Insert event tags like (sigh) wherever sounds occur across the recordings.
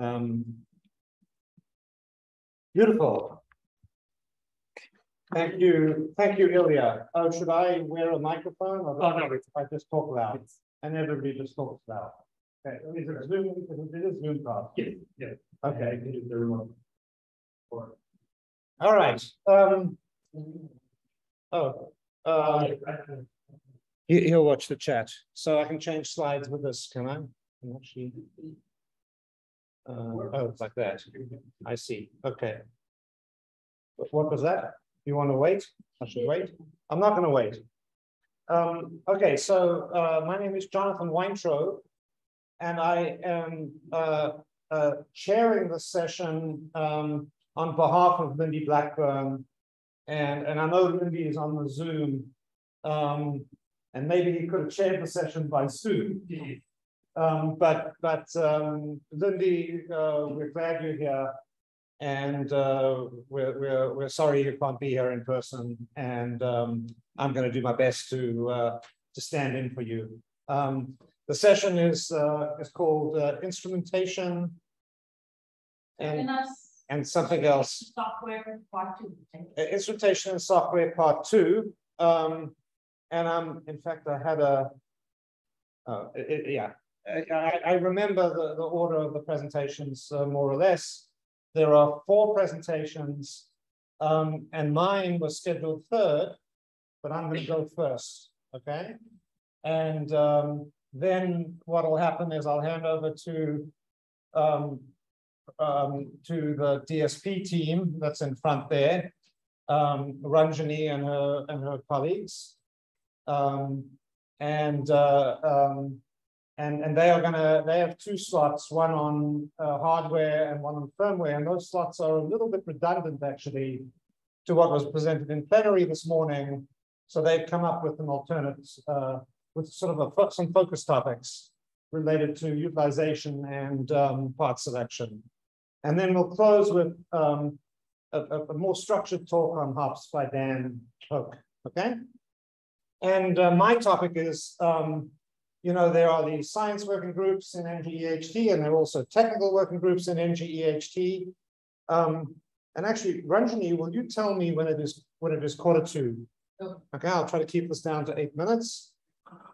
Um, beautiful. Thank you. Thank you, Ilya. Oh, should I wear a microphone? Or Oh, no. I just talk loud and everybody just talks loud. Okay, is it Zoom? It is Zoom call. Yes, yeah. Okay, can do the remote. Or- all right. Um, oh, uh, he, he'll watch the chat. So I can change slides with this, can I? Can actually. Uh, oh, like that. I see. Okay. What- What was that? You want to wait? I should wait. I'm not going to wait. Um, okay, so uh, my name is Jonathan Weintroub, and I am uh, uh, chairing the session um, on behalf of Lindy Blackburn. And, and I know Lindy is on the Zoom, um, and maybe he could have chaired the session by Zoom. Um, but but um, Lindy, uh, we're glad you're here, and uh, we're we're we're sorry you can't be here in person. And um, I'm going to do my best to uh, to stand in for you. Um, the session is uh, is called uh, instrumentation And and something else. software part two. Uh, instrumentation and software part two. Um, and I'm, in fact, I had a, uh, it- it- yeah, I, I- remember the, the order of the presentations uh, more or less. There are four presentations, um, and mine was scheduled third, but I'm going to go first, okay? And um, then what will happen is I'll hand over to um, um, to the DSP team that's in front there, um, Ranjani and her and her colleagues, um, and uh, and and they are gonna they have two slots, one on uh, hardware and one on firmware, and those slots are a little bit redundant actually to what was presented in plenary this morning. So they've come up with an alternate uh, with sort of a some focus topics related to utilization and um, part selection. And then we'll close with um, a, a- a more structured talk on HOPS by Dan Hoak, okay? And uh, my topic is, um, you know, there are these science working groups in NGEHT, and there are also technical working groups in NGEHT. Um, and actually, Ranjani, will you tell me when it is when it is quarter two? Okay, I'll try to keep this down to eight minutes,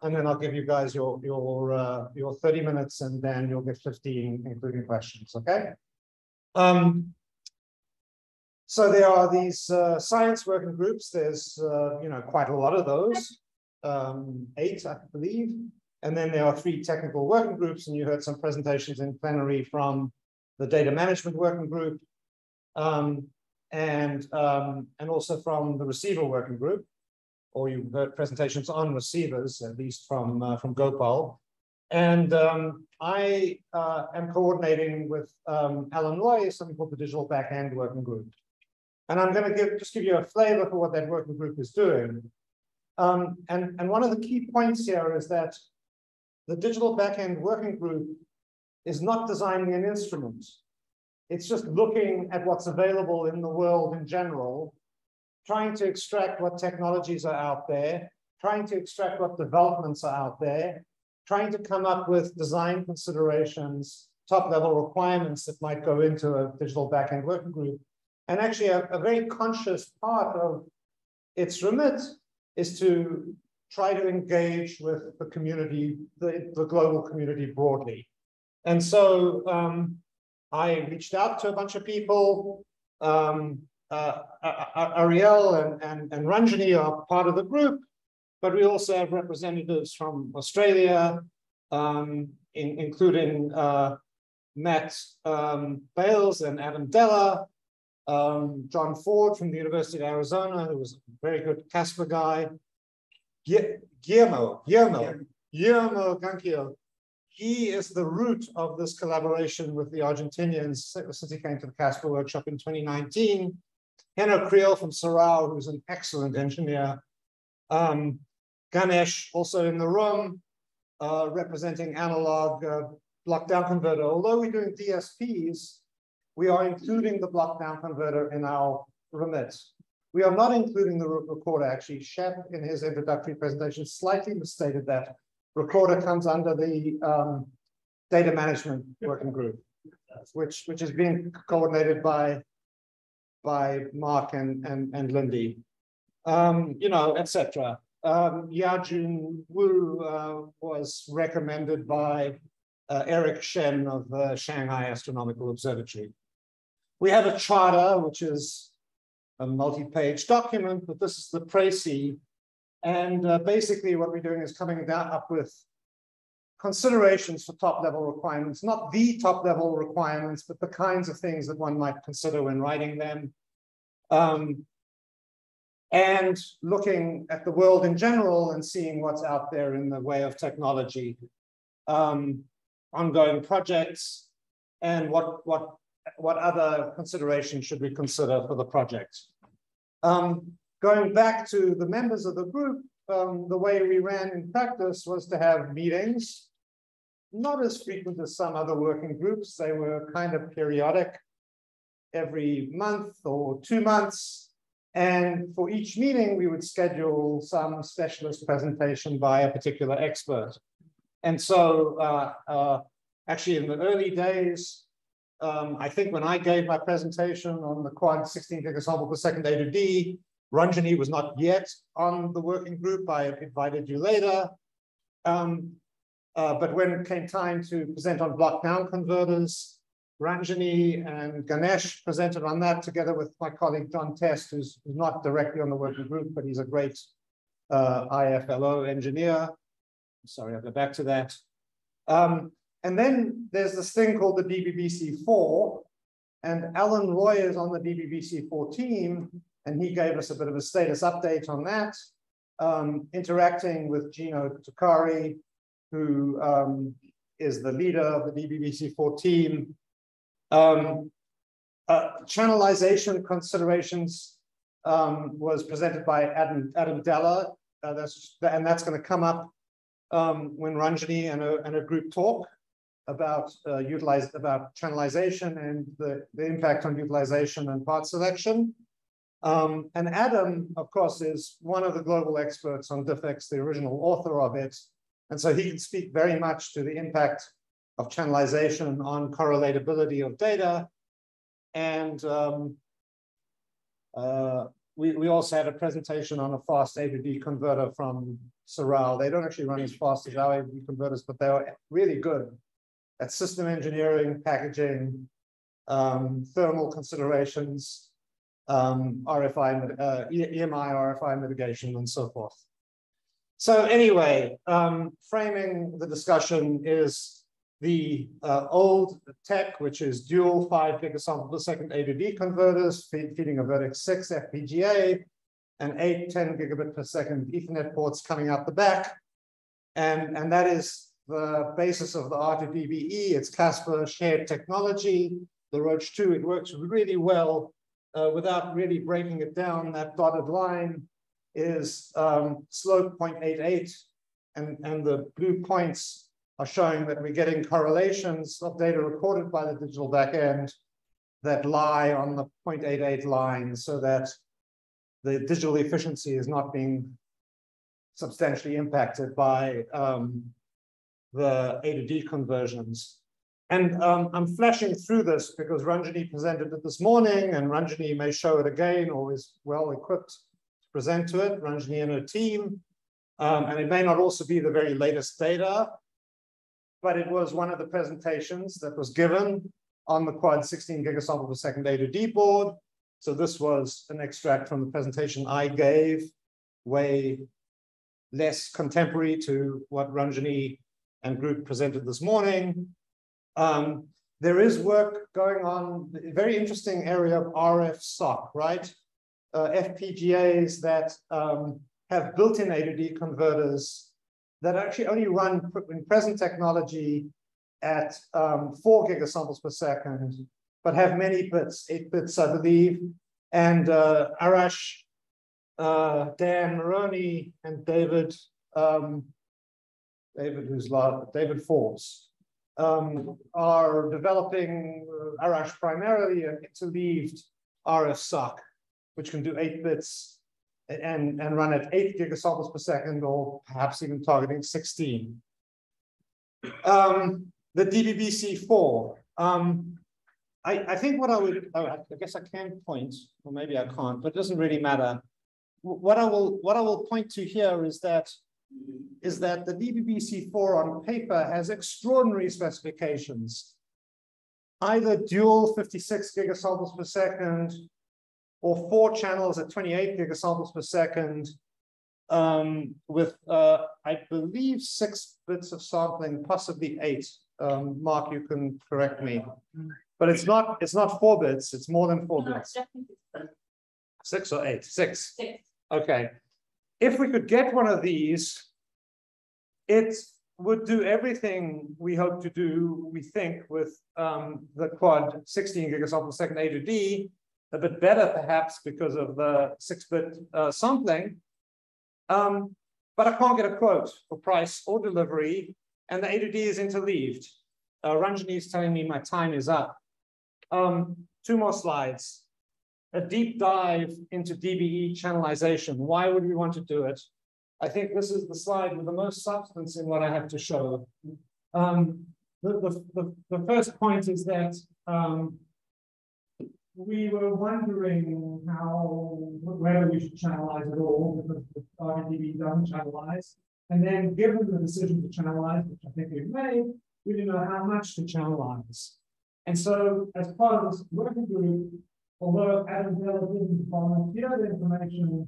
and then I'll give you guys your your uh, your thirty minutes, and then you'll get fifteen, including questions. Okay. Um, so there are these uh, science working groups. There's uh, you know quite a lot of those, um, eight I believe, and then there are three technical working groups. And you heard some presentations in plenary from the data management working group, um, and um, and also from the receiver working group. Or you heard presentations on receivers, at least from uh, from Gopal. And um, I uh, am coordinating with um, Alan Roy, something called the Digital Backend Working Group. And I'm going to give just give you a flavor for what that working group is doing. Um, and, and one of the key points here is that the Digital Backend Working Group is not designing an instrument. It's just looking at what's available in the world in general, trying to extract what technologies are out there, trying to extract what developments are out there, trying to come up with design considerations, top level requirements that might go into a digital backend working group. And actually a, a very conscious part of its remit is to try to engage with the community, the, the global community broadly. And so um, I reached out to a bunch of people. Um, uh, Ariel and, and, and Ranjani are part of the group, but we also have representatives from Australia, um, in, including uh, Matt um, Bailes and Adam Deller, um, John Ford from the University of Arizona, who was a very good Casper guy, Gu- Guillermo, Guillermo, Guillermo Ganquillo. He is the root of this collaboration with the Argentinians since he came to the Casper workshop in 2019. Henno Kriel from SARAO, who's an excellent engineer. Um, Ganesh, also in the room, uh, representing analog uh, block down converter. Although we're doing DSPs, we are including the block down converter in our remit. We are not including the re- recorder. Actually, Shep in his introductory presentation slightly misstated that recorder comes under the um, data management working group. which, which is being coordinated by, by Mark and, and, and Lindy. Um, you know, etc. Um, Yajun Wu uh, was recommended by uh, Eric Shen of the Shanghai Astronomical Observatory. We have a charter, which is a multi-page document, but this is the précis. And uh, basically what we're doing is coming down up with considerations for top level requirements, not the top level requirements, but the kinds of things that one might consider when writing them. Um, and looking at the world in general and seeing what's out there in the way of technology, um, ongoing projects, and what, what, what other considerations should we consider for the project. Um, going back to the members of the group, um, the way we ran in practice was to have meetings, not as frequent as some other working groups. They were kind of periodic, every month or two months. And for each meeting, we would schedule some specialist presentation by a particular expert. And so uh, uh, actually in the early days, um, I think when I gave my presentation on the quad 16 gigasample per second A to D, Ranjani was not yet on the working group. I invited you later. Um, uh, but when it came time to present on block down converters, Ranjani and Ganesh presented on that together with my colleague John Test, who's, who's not directly on the working group, but he's a great uh, IFLO engineer. Sorry, I'll go back to that. Um, and then there's this thing called the DBBC4, and Alan Roy is on the DBBC4 team, and he gave us a bit of a status update on that, um, interacting with Gino Tuccari, who um, is the leader of the DBBC4 team. Um, uh, channelization considerations um, was presented by Adam, Adam Deller, uh, that's, and that's going to come up um, when Ranjani and a, and a group talk about uh, utilize about channelization and the, the impact on utilization and part selection. Um, and Adam, of course, is one of the global experts on DIFX, the original author of it. And so he can speak very much to the impact of channelization on correlatability of data. And um, uh, we, we also had a presentation on a fast A to D converter from SARAO. They don't actually run as fast as our A to D converters, but they are really good at system engineering, packaging, um, thermal considerations, um, RFI, uh, EMI, RFI mitigation, and so forth. So anyway, um, framing the discussion is the uh, old tech, which is dual five gigasample per second A to D converters, feed, feeding a Virtex 6 FPGA, and eight 10 gigabit per second Ethernet ports coming out the back. And, and that is the basis of the R2DBE. It's Casper shared technology. The Roach 2, it works really well uh, without really breaking it down, that dotted line is um, slope 0.88, and, and the blue points are showing that we're getting correlations of data recorded by the digital backend that lie on the 0.88 line so that the digital efficiency is not being substantially impacted by um, the A to D conversions. And um, I'm flashing through this because Ranjani presented it this morning and Ranjani may show it again or is well equipped to present to it, Ranjani and her team. Um, and it may not also be the very latest data, but it was one of the presentations that was given on the quad 16 gigasample per second A to D board. So this was an extract from the presentation I gave, way less contemporary to what Ranjani and group presented this morning. Um, there is work going on, very interesting area of RF SOC, right? Uh, FPGAs that um, have built-in A to D converters that actually only run in present technology at um, four gigasamples per second, but have many bits, eight bits, I believe. And uh, Arash, uh, Dan Marrone, and David, um, David, who's David Forbes, um, are developing uh, Arash primarily an interleaved RF which can do eight bits and, and run at eight gigasamples per second, or perhaps even targeting 16. Um, the DBBC4. Um, I, I think what I would, oh, I guess I can point, or maybe I can't, but it doesn't really matter. What I will, what I will point to here is that, is that the DBBC4 on paper has extraordinary specifications. Either dual 56 gigasamples per second, or four channels at 28 gigasamples per second, um, with, uh, I believe, six bits of sampling, possibly eight. Um, Mark, you can correct me. But it's not, it's not four bits, it's more than four No, bits. Six or eight? Six. Six. Okay. If we could get one of these, it would do everything we hope to do, we think, with um, the quad 16 gigasamples per second A to D, a bit better perhaps because of the six-bit uh, sampling. Um, but I can't get a quote for price or delivery, and the A to D is interleaved. Uh, Ranjani is telling me my time is up. Um, two more slides. A deep dive into DBE channelization. Why would we want to do it? I think this is the slide with the most substance in what I have to show. Um, the, the, the, first point is that um, we were wondering how, whether we should channelize at all, because the RDB doesn't channelize. And then given the decision to channelize, which I think we've made, we didn't know how much to channelize. And so as part of this working group, although Adam Taylor didn't volunteer the information,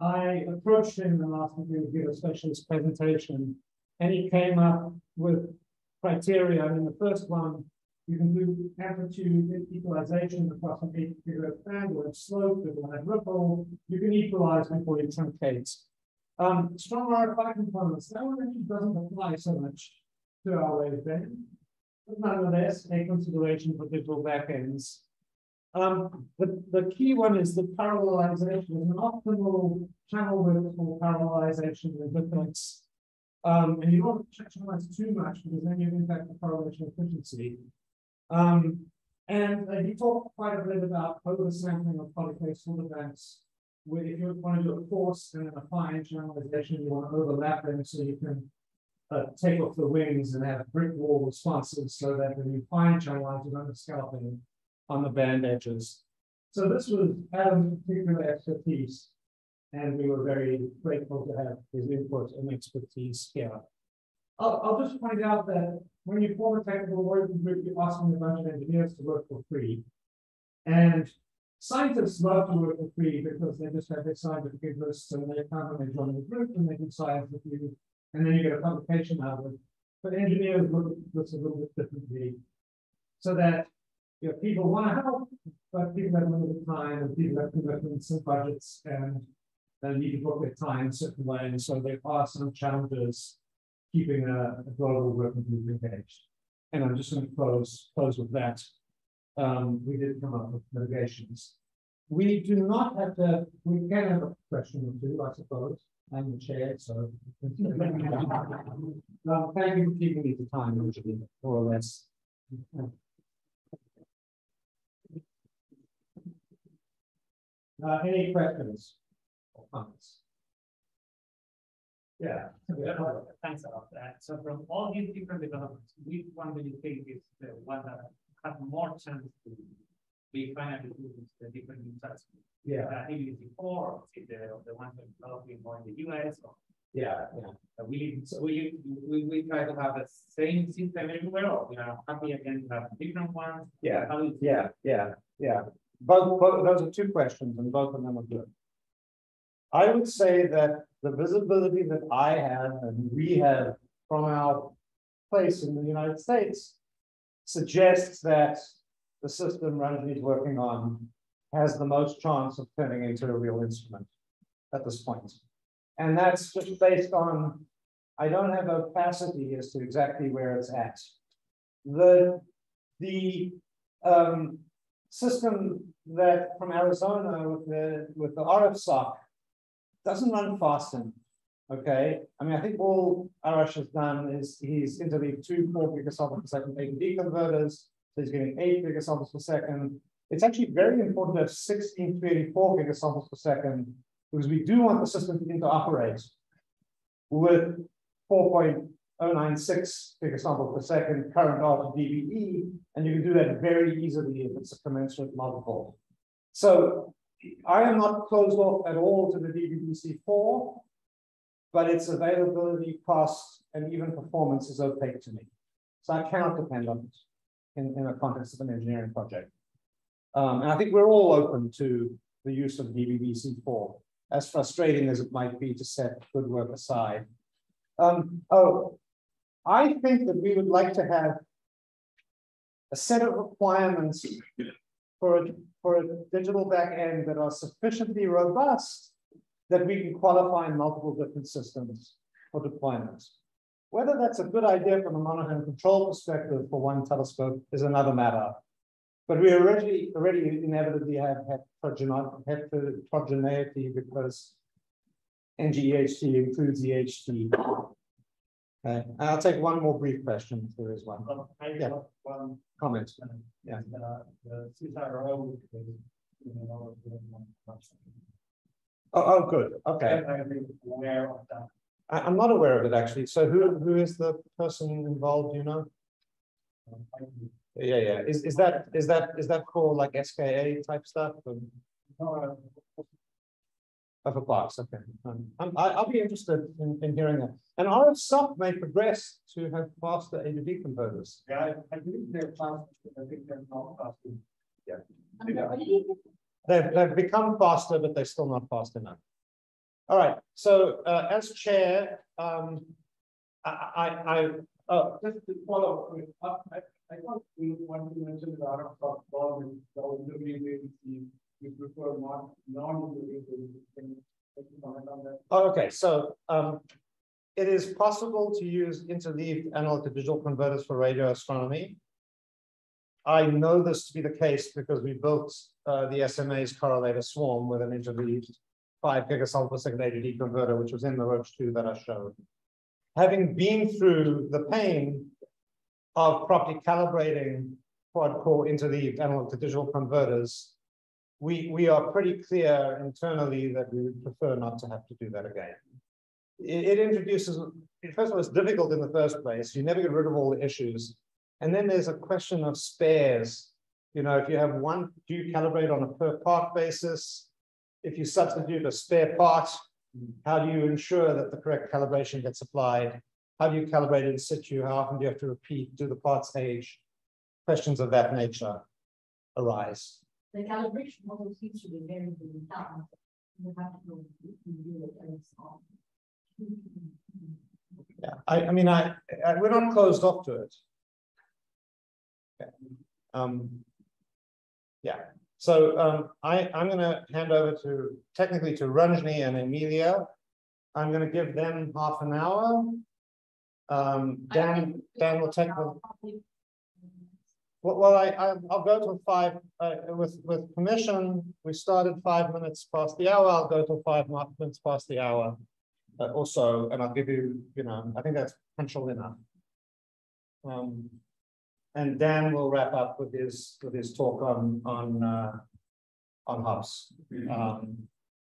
I approached him and asked him to give a specialist presentation. And he came up with criteria. I mean, the first one, you can do amplitude equalization across an eight gigahertz band or a slope with ripple. You can equalize before you truncate. Um, strong RFI components, that one actually doesn't apply so much to our waveband. But nonetheless, a consideration for digital backends. Um, the, the key one is the parallelization, an optimal channel width for parallelization and difference. Um, and you don't channelize too much because then you impact the correlation efficiency. Um, and uh, he talked quite a bit about oversampling of polyphase filter banks, where if you want to do a coarse and then a fine channelization, you want to overlap them so you can uh, take off the wings and have brick wall responses so that when you fine channelize, you're scalping on the band edges. So this was Adam's particular expertise, and we were very grateful to have his input and expertise here. I'll, I'll just point out that when you form a technical working group, you're asking a bunch of engineers to work for free. And scientists love to work for free because they just have their scientific lists and they come and they join the group and they do science with you, and then you get a publication out of it. But engineers look at this a little bit differently. So that you know, people want to help, but people have limited time and people have commitments and budgets and they need to book their time a certain way. And so there are some challenges keeping a, a global working group engaged. And I'm just going to close, close with that. Um, we did come up with mitigations. We do not have to, we can have a question or two, I suppose. I'm the chair, so. (laughs) um, thank you for keeping me to time, usually, more or less. Uh, any questions or comments? Yeah, thanks a lot. Uh, So from all these different developments, which one do you think is the one that has more chance to be finally used the different users? Yeah, Uh, maybe the four, the, the ones that developing more in the US or yeah, yeah. uh, we, so we, we, we try to have the same system everywhere or we are happy again to have different ones? Yeah, yeah, yeah, yeah. Both, both, those are two questions and both of them are good. I would say that the visibility that I have and we have from our place in the United States suggests that the system Ranjit is working on has the most chance of turning into a real instrument at this point. And that's just based on, I don't have opacity as to exactly where it's at. The, the um, system that from Arizona with the, with the RFSoC doesn't run fast enough. Okay, I mean, I think all Arash has done is he's interleaved two four gigasamples per second AD converters, so he's getting eight gigasamples per second. It's actually very important to have 1634 gigasamples per second because we do want the system to interoperate with 4.0 096 gigasample per second current R2DBE, and you can do that very easily if it's a commensurate multiple. So I am not closed off at all to the DBBC4, but its availability, cost, and even performance is opaque to me. So I cannot depend on it in, in the context of an engineering project. Um, and I think we're all open to the use of DBBC4, as frustrating as it might be to set good work aside. Um, oh, I think that we would like to have a set of requirements for a, for a digital backend that are sufficiently robust that we can qualify in multiple different systems for deployments. Whether that's a good idea from a monitoring control perspective for one telescope is another matter. But we already already inevitably have heterogeneity because NGEHT includes EHT. Okay. I'll take one more brief question if there is one. Well, Yeah. one. Comment. Yeah. Uh, the CSIRO. Oh, oh, good. Okay. I'm aware of that. I, I'm not aware of it actually. So who who is the person involved? You know? Um, can- Yeah, yeah. Is is that is that is that called like SKA type stuff? Uh, Of a box, okay. Um, I'm- I, I'll be interested in, in hearing that. And RF sub may progress to have faster ADV converters. Yeah, I, I believe they're fast, I think they're not fast. They've, they've become faster, but they're still not fast enough. All right, so uh, as chair, um, I, I, I, oh, Just to follow, up, I, I, I thought we want to mention the art of softball and the We prefer not, you comment on that? oh, okay, so um, it is possible to use interleaved analog to digital converters for radio astronomy. I know this to be the case because we built uh, the SMA's correlator swarm with an interleaved five gigasample per second ADD converter, which was in the Roach 2 that I showed. Having been through the pain of properly calibrating quad core interleaved analog to digital converters, we, we are pretty clear internally that we would prefer not to have to do that again. It, it introduces, first of all, it's difficult in the first place. You never get rid of all the issues. And then there's a question of spares. You know, if you have one, do you calibrate on a per part basis? If you substitute a spare part, how do you ensure that the correct calibration gets applied? How do you calibrate in situ? How often do you have to repeat? Do the parts age? Questions of that nature arise. The calibration model seems to be very, very tough. You have to know, you can do it and it's all. Yeah, I, I mean, I, I, we're not closed off to it. Okay. Um, yeah, so um, I, I'm going to hand over to technically to Ranjani and Emilia. I'm going to give them half an hour. Um, Dan, Dan will take the, well, well, I, I, I'll go to five, uh, with, with permission, we started five minutes past the hour, I'll go to five minutes past the hour. Uh, also, and I'll give you, you know, I think that's punctual enough. Um, and Dan will wrap up with his, with his talk on, on, uh, on HOPS. Um,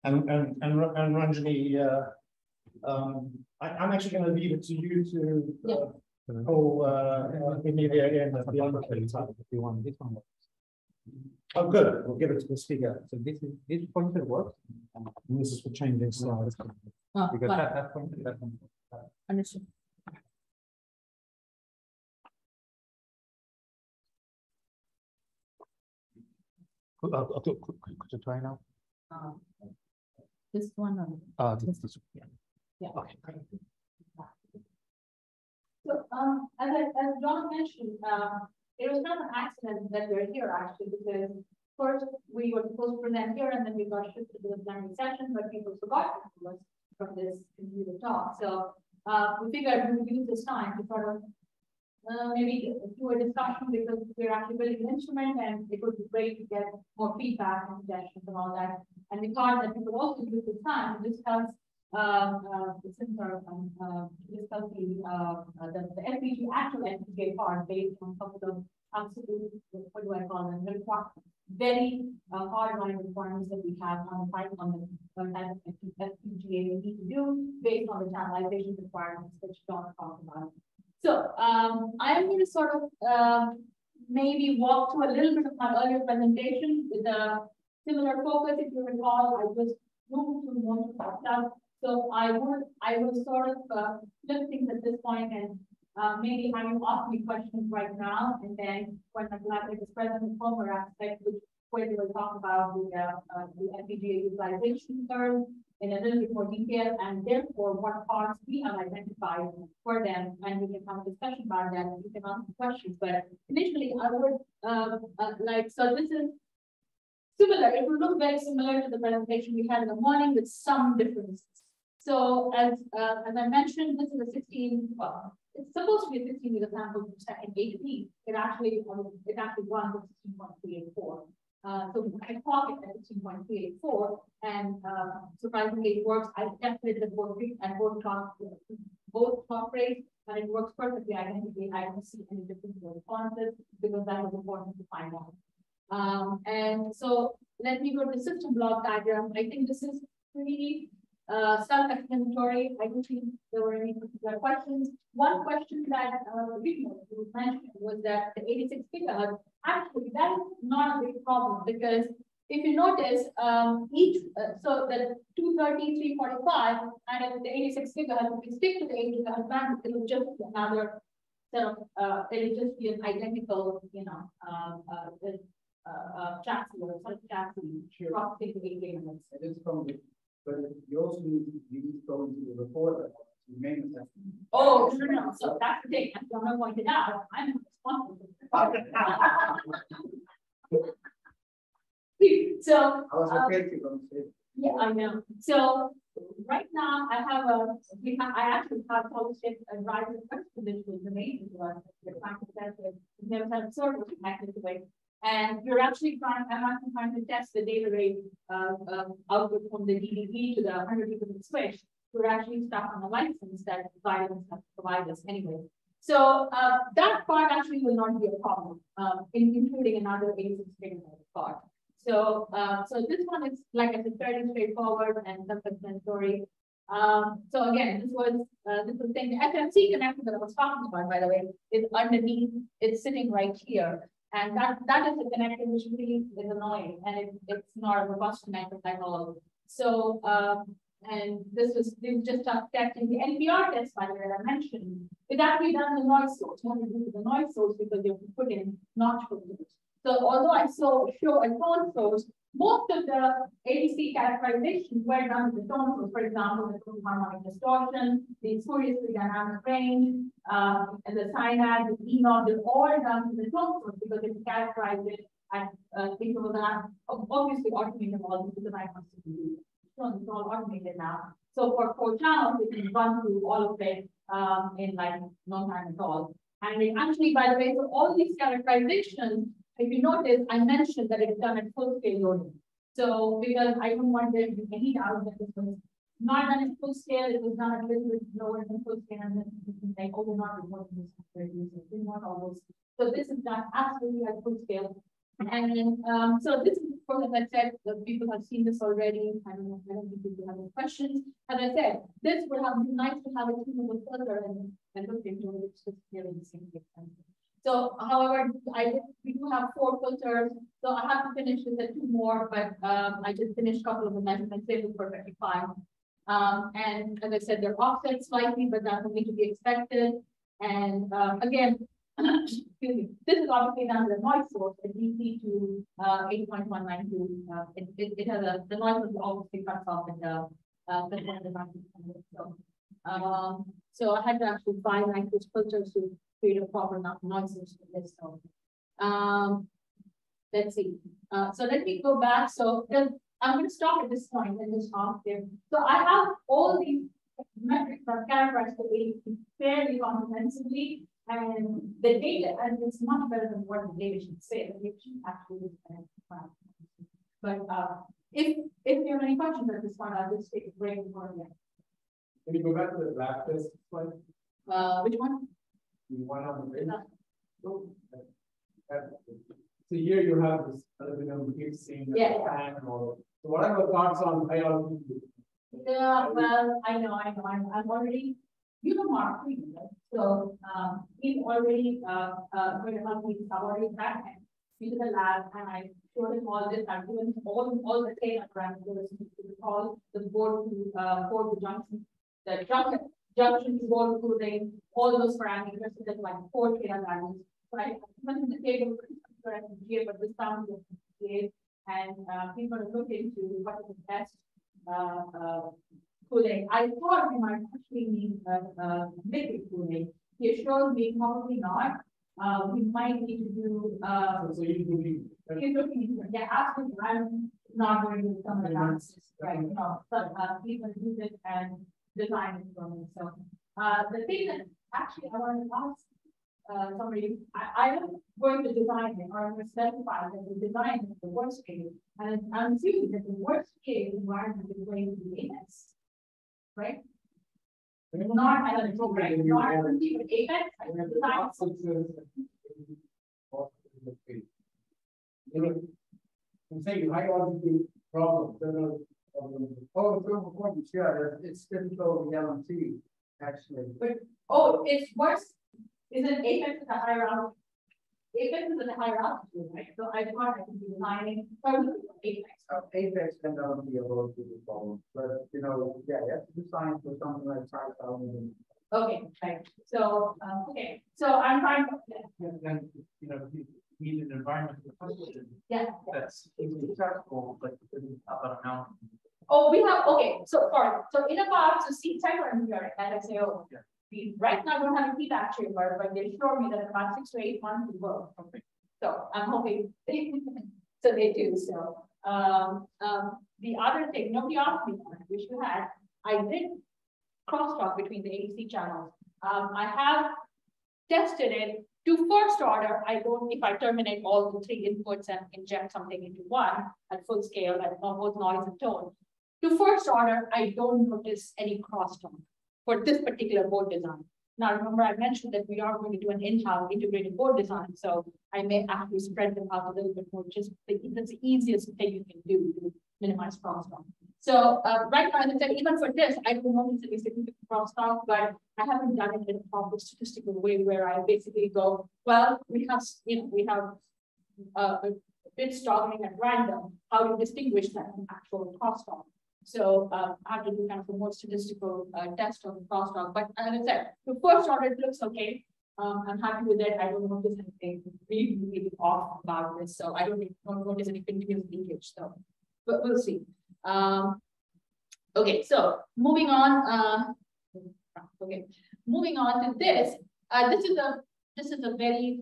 and, and, and, and Ranjani, uh, um, I, I'm actually gonna leave it to you to, uh, Oh, uh, we need the, and the other thing, if you want this one. Oh, good, we'll give it to the speaker. So this is, this pointer works. And this is for changing slides. Oh, Because fine. that, that pointer, that one. Understood. Could, uh, uh, could, could could you try now? Um, This one, or- Uh, this, this, yeah. yeah. Okay. So, um, as I, as John mentioned, um, it was not an accident that we're here actually, because first we were supposed to present here and then we got shifted to the planning session, but people forgot us from this computer talk. So, uh, we figured we would use this time to sort of uh, maybe do a discussion because we're actually building an instrument and it would be great to get more feedback and suggestions and all that. And we thought that we could also use this time to discuss um, uh, since our, um, uh, discuss the, uh, uh, the, the FPG actual FPGA part based on a couple of absolute, what do I call them, very uh, hard line requirements that we have on the pipe on the type of FPGA we need to do based on the channelization requirements which John talked about. So um, I'm going to sort of uh, maybe walk through a little bit of my earlier presentation with a similar focus. If you recall, I was moved to most of stuff. So I would I will sort of uh, flip things at this point and uh, maybe have you ask me questions right now, and then when my collaborator is present, the former aspect, which where we will talk about the, uh, uh, the FPGA utilization curve in a little bit more detail, and therefore what parts we have identified for them, and we can have a discussion about that, and you can ask questions. But initially, I would uh, uh, like, so this is similar, it will look very similar to the presentation we had in the morning with some differences. So as, uh, as I mentioned, this is a 16, well, it's supposed to be a 16 meter sample per second HP. It actually, um, it actually runs at 16.384. Uh, so I clock it at 16.384 and uh, surprisingly it works. I tested the both and both clock, both clock rates and it works perfectly identically. I don't see any difference in responses because that was important to find out. Um, and so let me go to the system block diagram. I think this is pretty uh, self-explanatory. I don't think there were any particular questions. One question that uh, was mentioned was that the 86 gigahertz, actually that is not a big problem because if you notice, um, each, uh, so the 230, 345, and if the 86 gigahertz, if you stick to the 8 gigahertz band, it will just be another sort of, uh, it will just be an identical, you know, um, uh, uh, uh, chassis or sort of chassis, Sure. processing the 8 gigahertz. It is the, but you also need to use going to the report to main assessment. Oh, no, no, no. So that's the thing, as Donna pointed out, I'm responsible. So, I was uh, afraid to go say. yeah, I know. So right now I have a, we have, I actually have published a driver question which was amazing to us. To test it. We've never had a server connected to it. And we're actually trying, I'm actually trying to test the data rate uh, uh, output from the DDP to the 100 gigabit switch. We're actually stuck on a license that Xilinx has provided us anyway. So uh, that part actually will not be a problem, um, in, including another ASIC signal part. So, uh, so this one is, like I said, fairly straightforward and self-explanatory. Um, so again, this was, uh, this was thing, the FMC connector that I was talking about, by the way, is underneath, it's sitting right here. And that, that is a connector which really is annoying and it, it's not a robust connector at all. So, um, and this was, we were just testing the NPR test, by the way, that I mentioned. It actually done the noise source, what we do the noise source because you put in notch filters. So although I saw show a tone source, most of the ADC characterizations were done with source. For example, the total harmonic distortion, the spurious dynamic range, um, and the SINAD, the ENOB, they're all done with the source because it characterized it and uh, think of that obviously automated all because I want to do. So it's all automated now. So for four channels, we can run through all of it um, in like no time at all. And actually, by the way, so all these characterizations if you notice, I mentioned that it's done at full scale loading. So because I don't want there to be any doubt that this was not done at full scale, it was done a little bit lower than full scale, and then like, oh, we're not reporting this software users, we want all those. So this is done absolutely at full scale. And um, so this is, of as I said, the people have seen this already. I don't know if people have any questions. As I said, this would have been nice to have a tunable further and, and look into it. Just really the same thing. So, however, I we do have four filters. So I have to finish with the two more, but um, I just finished a couple of the measurements. They look perfectly fine. Um, and as I said, they're offset slightly, but that's only to be expected. And uh, again, (coughs) this is obviously with a noise source, a DC to uh, 8.192. Uh, it, it, it, has a, the noise was obviously cuts off in the, uh, the, the so, um, so I had to actually buy nitrous filters to create a proper nonsense for this. So, um, let's see. Uh, so let me go back. So I'm going to stop at this point and just stop there. So I have all these metrics characterized the ADC fairly comprehensively, and the data, and it's much better than what the data should say. The data should actually But uh, if if you have any questions at this point, I'll just take a break before again. Can you go back to the lab test slide? Uh, which one? You want on the page? So, so here you have this we keep seeing. Yeah. Fan or, so what are your thoughts on IoT? Yeah, well, I know, I know, I'm, I'm already, you know Mark right? So, um, he's already, uh, uh, going to help me, I've already tracked him into the lab and I showed him all this, given him all, all the same parameters to call the board to, uh, for the junction, the junction, junction to board cooling, all those parameters, so there's like four data values. So I went to the table, for FPGA, but this time with FPGA, and, uh, are going to look into what is the best uh, uh, cooling. I thought we might actually need uh, uh, liquid cooling. He assured me probably not. Uh, we might need to do, uh, So you believe. he's looking into it. Yeah, absolutely. I'm not going to do some analysis, right? No, but, uh, going to do this and design for me. So, uh, the thing that actually I want to ask, uh, somebody, I, I am going to design it or I'm going to specify that the design is the worst case. And I'm assuming that the worst case environment is going to be APEX. Right? Not as a program, not as a team, but APEX, design. I'm saying high altitude are. Oh, thermal performance, yeah, it's typical of LMT, actually. Oh, it's worse. Is it Apex at a higher altitude? Apex is at a higher altitude, right? So I thought I could be designing, probably Apex. Uh, Apex can never be a low altitude problem, but you know, yeah, you have to design for something like five thousand. Okay, right. So, um, okay, so I'm trying, And then, you know, you need an environment for function yeah. that's easily accessible, but it doesn't up on a mountain. Oh, we have, okay, so, sorry, so in about, so see, in here at XAO. Yeah. We right now don't have a feedback chamber, but they assure me that about six to eight months will. Okay. So I'm hoping, (laughs) so they do, so, um, um, the other thing, nobody asked me, I wish you had, I did crosstalk between the ADC channels. Um, I have tested it to first order, I don't, if I terminate all the three inputs and inject something into one at full scale, at both noise and tone. To first order, I don't notice any crosstalk for this particular board design. Now, remember I mentioned that we are going to do an in-house integrated board design, so I may actually spread them out a little bit more, just that's the easiest thing you can do to minimize crosstalk. So, uh, right now, even for this, I don't notice any significant crosstalk, but I haven't done it in a proper statistical way where I basically go, well, we have, you know, we have uh, bits toggling at random, how do you distinguish that from actual crosstalk. So uh, I have to do kind of a more statistical uh, test on the crosstalk. But as I said, the first order looks okay. Um, I'm happy with it. I don't notice anything really, really off about this. So I don't, don't notice any continuous leakage. So, but we'll see. Um, okay, so moving on. Uh, okay, moving on to this. Uh, this is a this is a very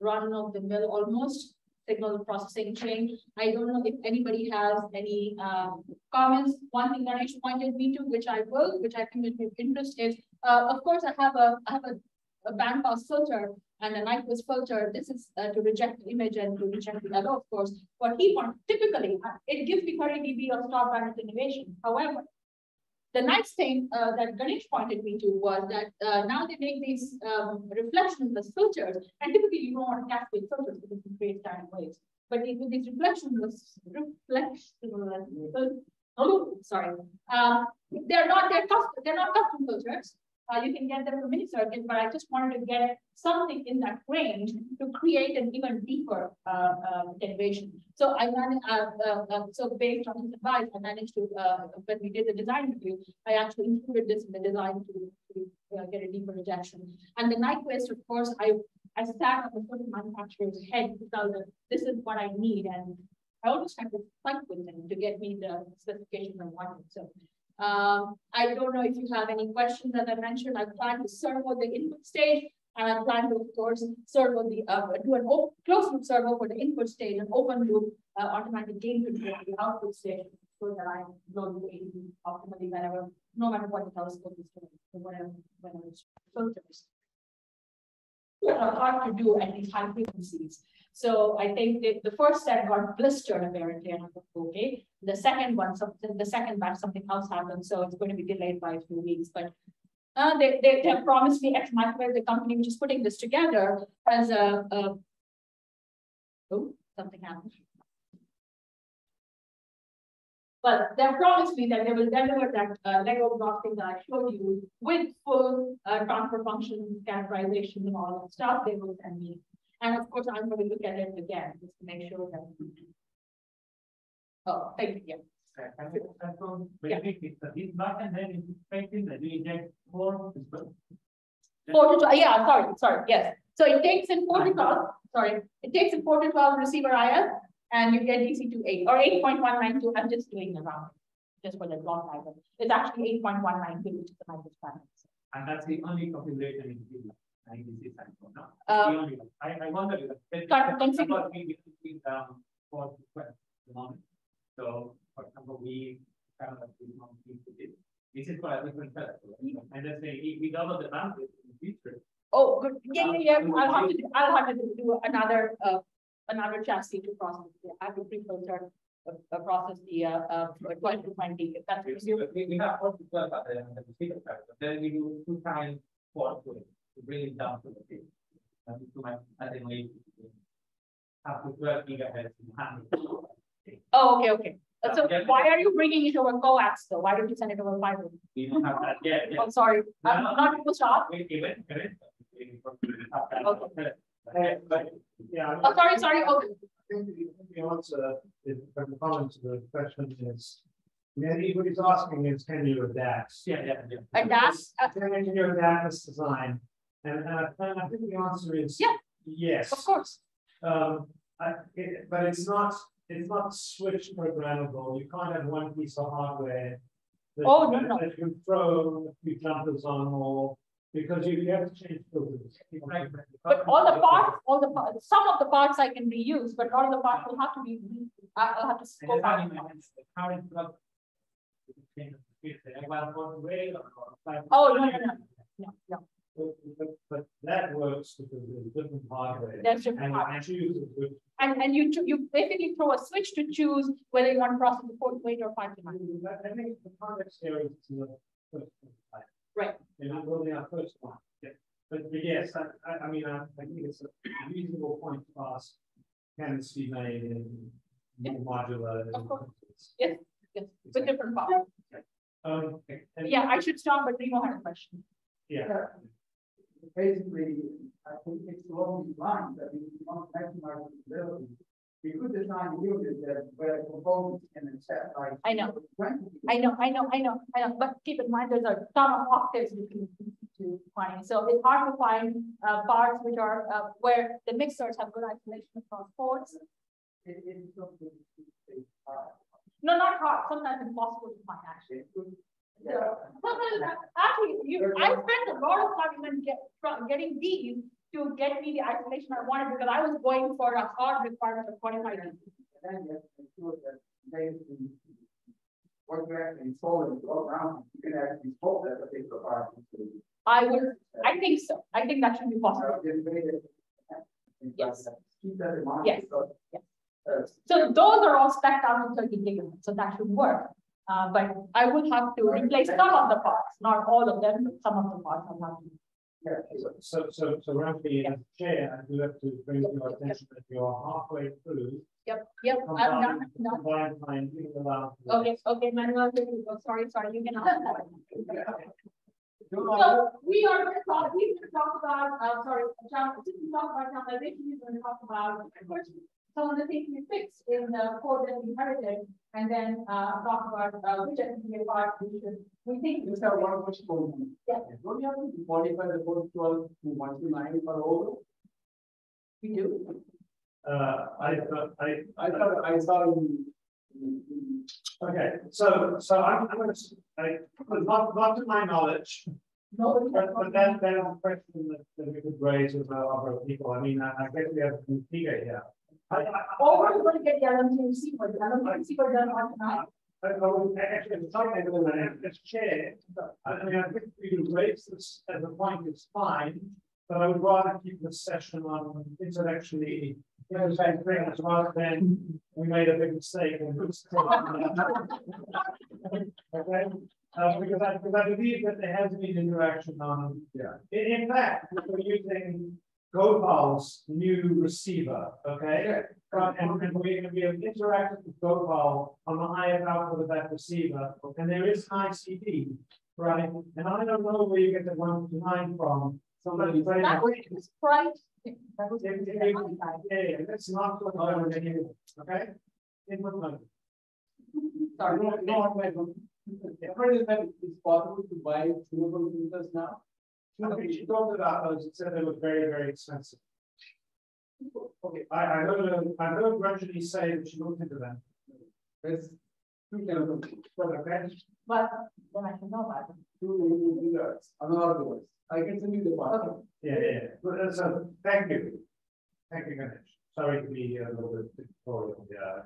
run of the mill almost signal processing chain. I don't know if anybody has any um, comments. One thing Ganesh pointed me to, which I will, which I think will be of interest is, uh, of course, I have a I have a, a bandpass filter and a Nyquist filter. This is uh, to reject the image and to reject the other, of course. What he wants typically, uh, it gives me 30 dB of stop band attenuation. However, the nice thing uh, that Ganesh pointed me to was that uh, now they make these um, reflectionless filters, and typically you don't want cascade filters because it creates time waves. But with these reflections, reflections, oh, sorry, um, they're not they're custom, they're not custom filters. Uh, you can get them from mini circuit, but I just wanted to get something in that range to create an even deeper uh, uh. So I managed, uh, uh, uh, so based on his advice, I managed to, when we did the design review, I actually included this in the design to, to get a deeper rejection. And the Nyquist, of course, I I sat on the foot manufacturer's head to tell them this is what I need, and I always had to fight with them to get me the specifications I wanted. So um, I don't know if you have any questions. that I mentioned, I plan to servo the input stage, and I plan to, of course, servo the uh, do an open, closed loop servo for the input stage and open loop uh, automatic gain control for the output stage, so that I load the ADB optimally whenever, no matter what the telescope is doing, whatever, whenever it's filters. Are hard to do at these high frequencies. So I think that the first set got blistered apparently, and I okay. The second one, something, the second batch, something else happened, so it's going to be delayed by a few weeks. But uh, they, they, they have promised me X Microwave, the company which is putting this together, as a, a oh, something happened. But they promised me that they will deliver that uh, Lego block thing that I showed you with full uh, transfer function categorization and all that stuff. They will send me, and of course I'm going to look at it again just to make sure that. Oh, thank you. I think that's all. Basically, it's this block and then it's expecting that you inject more. Four to 12, yeah, sorry, sorry, yes. So it takes in four to 12, sorry, it takes in four to 12 receiver IF and you get DC to eight or 8.192. I'm just doing the round just for the block item. It's actually 8.192, which is the minus balance. And that's the only configuration in the IDC cycle, no? Uh, The only one. I, I wonder. if config- Because we, we, um, for the moment. So, for example, we kind of, we want to do this. This is for a different festival. And let's say, if we double the bandwidth in the future, Oh, good. Yeah, yeah, yeah. I'll have to, do- I'll have to do another, uh, another chassis to process. it. I have to pre-filter, uh, process the, uh, uh, twelve to twenty. if That's we, you, we have four to twelve at the, at the speaker factor, then we do two times four to it, to bring it down to the peak. And to my, I think we have to twelve gigahertz in hand. oh, okay, okay. Uh, So Yeah. why are you bringing it over coax though? Why don't you send it over fiber? We don't have that yet, yeah. (laughs) Oh, sorry, I'm No, no. not supposed to ask. We give it, give it. we have that. Okay. Uh, But, yeah. Oh, sorry, sorry, oh, I think the the answer, is- from the comment to the question is, maybe what he's asking is, can you adapt? Yeah, yeah, yeah. and that's, uh, Can you adapt this design? And, and I- and I think the answer is. Yeah. Yes. of course. Um, I, it, but it's not, it's not switch programmable. You can't have one piece of hardware. that- Oh, no, no. That you throw a few jumpers on or, because you, you have to change filters. But all the parts, all the parts, some of the parts I can reuse, but all the parts will have to be, uh, I- I'll have to And go the back. the current plug. you can the speed, say, well, one way or- or five- Oh, no, no, no. No, no, But, but, that works because there's different hardware. different. I. And, and you, you basically throw a switch to choose whether you want to process the port weight or five. I think the context here is the first one. Right. And I'm building our first one. Yeah. But but yes, I, I, I mean, I, I think it's a reasonable point to ask, can this be made in more modular? Of course. Yes, yes, with different parts. Um, and- Yeah, I should stop, but Remo had a question. Yeah, Basically, I think it's along these lines, that we want to maximize usability. We could design units that where components can accept like. I know. I know, I know, I know, I know, but keep in mind, there's a ton of octaves between to find. So it's hard to find uh parts which are uh where the mixers have good isolation across ports. It is something. to No, not hard, sometimes impossible to find actually. Yeah. Sometimes, (laughs) actually, you, I spent a lot of time even get, getting these to get me the isolation I wanted because I was going for a hard requirement of forty-five. dB. Then you have to ensure that they. What you actually install in the around, you can actually install that particular part. into- I would, I think so. I think that should be possible. Yes. Keep that in mind. Yes. Yes. uh, So those are all spec out to thirty gigabits, so that should work. Uh, but I would have to replace some of the parts, not all of them, but some of the parts I'll have to. So, so, so, so Rafi, as chair, I do have to bring to your attention that you're halfway through. Yep, yep, I'm done, combined- Combined time, you can allow. Okay, okay, Manuel, here sorry, sorry, you can. So we are going to talk, we're going to talk about, uh, sorry, John, we talk about normalization, we're going to talk about, of course, some of the things we fixed in the code that we inherited, and then, uh, talk about, uh, which FPGA part we should, we think. we Just should have fix. one question for you. Yeah. Don't you have to modify the code twelve to one to nine for over? We do. Uh, I, thought- I, I thought, I saw in. in- in- okay, so, so I'm, I'm gonna, s- I, not, not to my knowledge, Nobody. but, but that, that is a question that, that we could raise with our other people, I mean, I, I guess we have a configure here. We're to get the LMT receiver, the LMT receiver done on tonight. Actually, it's that as chair, I mean, I think we could raise this as a point, it's fine. But I would rather keep the session on intellectually, you know, same thing as rather than we made a big mistake and. Okay, uh, because I, because I believe that there has been interaction on. Yeah. In fact, we're using Gopal's new receiver, okay? Uh, And, and we're gonna be able to interact with Gopal on the highest output of that receiver, and there is an ICD, right? And I don't know where you get the one to nine from, somebody. but That was just right. That was. If- if- Yeah, yeah, that's not what I want to hear, okay? Input mode. Sorry. No, no, wait, no. Effort is that it's possible to buy tunable filters now? Okay, she talked about those, it said they were very, very expensive. Okay, I, I heard, uh, I heard Ranjani say that she looked into them. There's two chemicals, Well, okay, But then I can know about it. two tunable filters, another device. I can send you the part. yeah, yeah, yeah, but, uh, so, thank you. Thank you, Ganesh. Sorry to be a little bit dictatorial, yeah.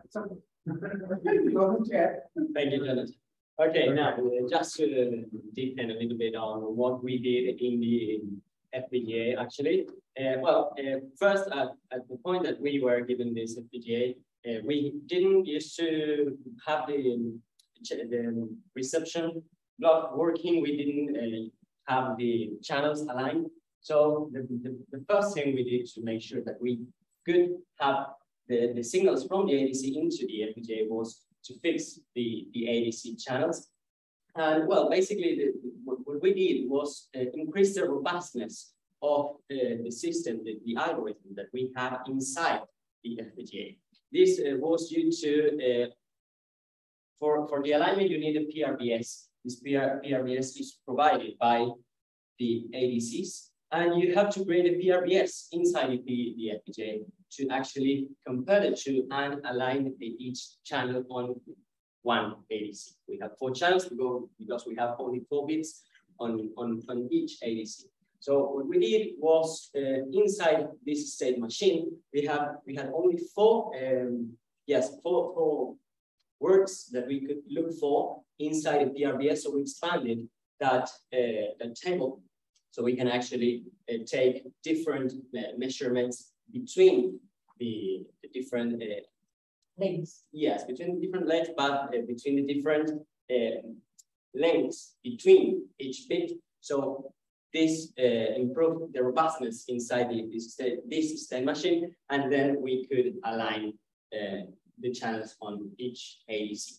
Don't check. Thank you, Jonathan. Okay, now, uh, just to deepen a little bit on what we did in the FPGA, actually. Uh, well, uh, first, at, at the point that we were given this FPGA, uh, we didn't used to have the, the reception block working. We didn't uh, have the channels aligned. So the, the, the first thing we did to make sure that we could have the, the signals from the ADC into the FPGA was to fix the, the ADC channels. And well, basically the, what, we did was uh, increase the robustness of uh, the system, the, the algorithm that we have inside the FPGA. This uh, was due to, uh, for, for the alignment, you need a PRBS. This PR, PRBS is provided by the ADCs, and you have to create a PRBS inside the, the FPGA to actually compare the two and align each channel on one ADC. We have four channels to go because we have only four bits on, on, on each ADC. So what we did was uh, inside this state machine, we have we had only four um, yes four four words that we could look for inside the PRBS. So we expanded that uh, that table so we can actually uh, take different uh, measurements between the, the different uh, Links. yes between the different lengths, but uh, between the different uh, lengths between each bit. So this uh, improved the robustness inside the, this, this state machine, and then we could align uh, the channels on each ADC.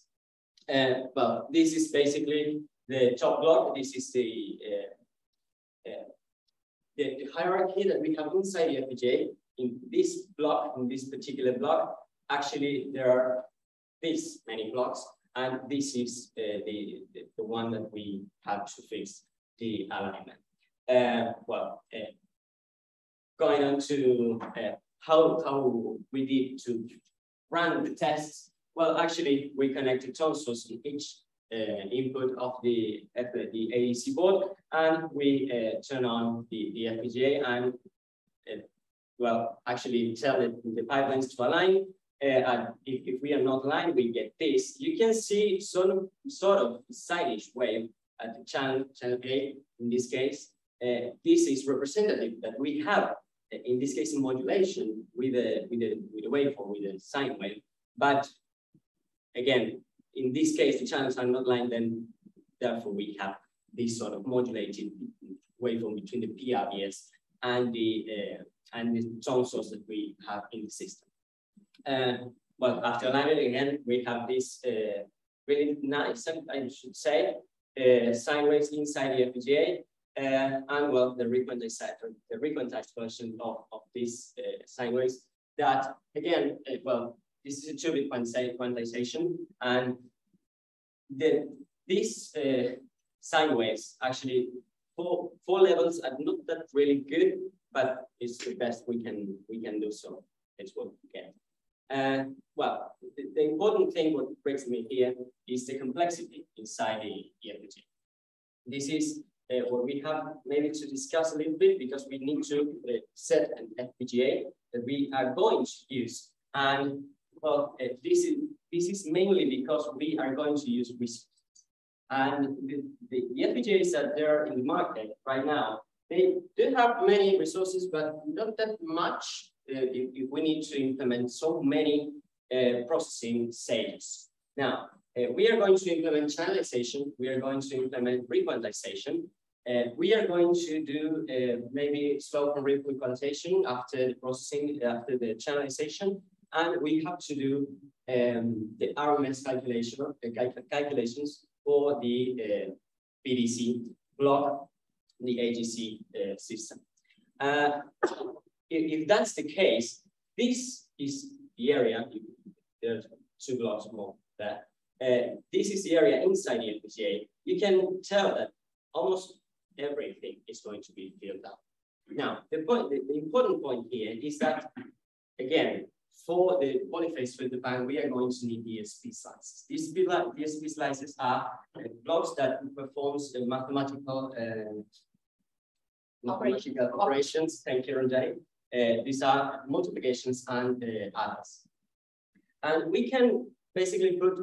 Uh, well, this is basically the top block. This is the, uh, uh, the, the hierarchy that we have inside the FPGA. In this block, in this particular block, actually there are this many blocks, and this is uh, the, the, the one that we have to fix the alignment. Uh, well, uh, going on to uh, how, how we did to run the tests. Well, actually, we connected tonsils in each uh, input of the, the ADC board, and we uh, turn on the, the FPGA and, well, actually tell it the pipelines to align. Uh, if, if we are not aligned, we get this. You can see sort of, sort of side-ish wave at the channel, channel A in this case. Uh, this is representative that we have, uh, in this case, modulation with a, with a, with a waveform, with a sine wave. But again, in this case, the channels are not aligned, then therefore we have this sort of modulated waveform between the PRBS and the uh, and the tone source that we have in the system. Uh, well, after alignment again, we have this uh, really nice, I should say, uh, sine waves inside the FPGA, uh, and well, the requantized, the version of, of these uh, sine waves that again, uh, well, this is a two-bit quantization, and the, these uh, sine waves actually four four levels are not that really good, but it's the best we can we can do so. It's what we get. Uh, well, the, the, important thing what brings me here is the complexity inside the, the FPGA. This is uh, what we have maybe to discuss a little bit because we need to uh, set an FPGA that we are going to use. And well, uh, this is this is mainly because we are going to use resources. And the, the, FPGAs that are in the market right now, they do have many resources, but not that much uh, if, if, we need to implement so many uh, processing stages. Now, uh, we are going to implement channelization, we are going to implement requantization, we are going to do uh, maybe slope and ripple equalization after the processing, after the channelization, and we have to do um, the RMS calculation, uh, calculations for the uh, PDC block, the AGC uh, system. Uh, if, if, that's the case, this is the area, there's two blocks more there. Uh, this is the area inside the FPGA. You can tell that almost everything is going to be filled up. Now, the point, the, the important point here is that, again, for the polyphase filter bank, we are going to need DSP slices. These DSP slices are blocks that performs mathematical uh, mathematical operations. Thank you, Ranjay. Uh, these are multiplications and uh, others. And we can basically put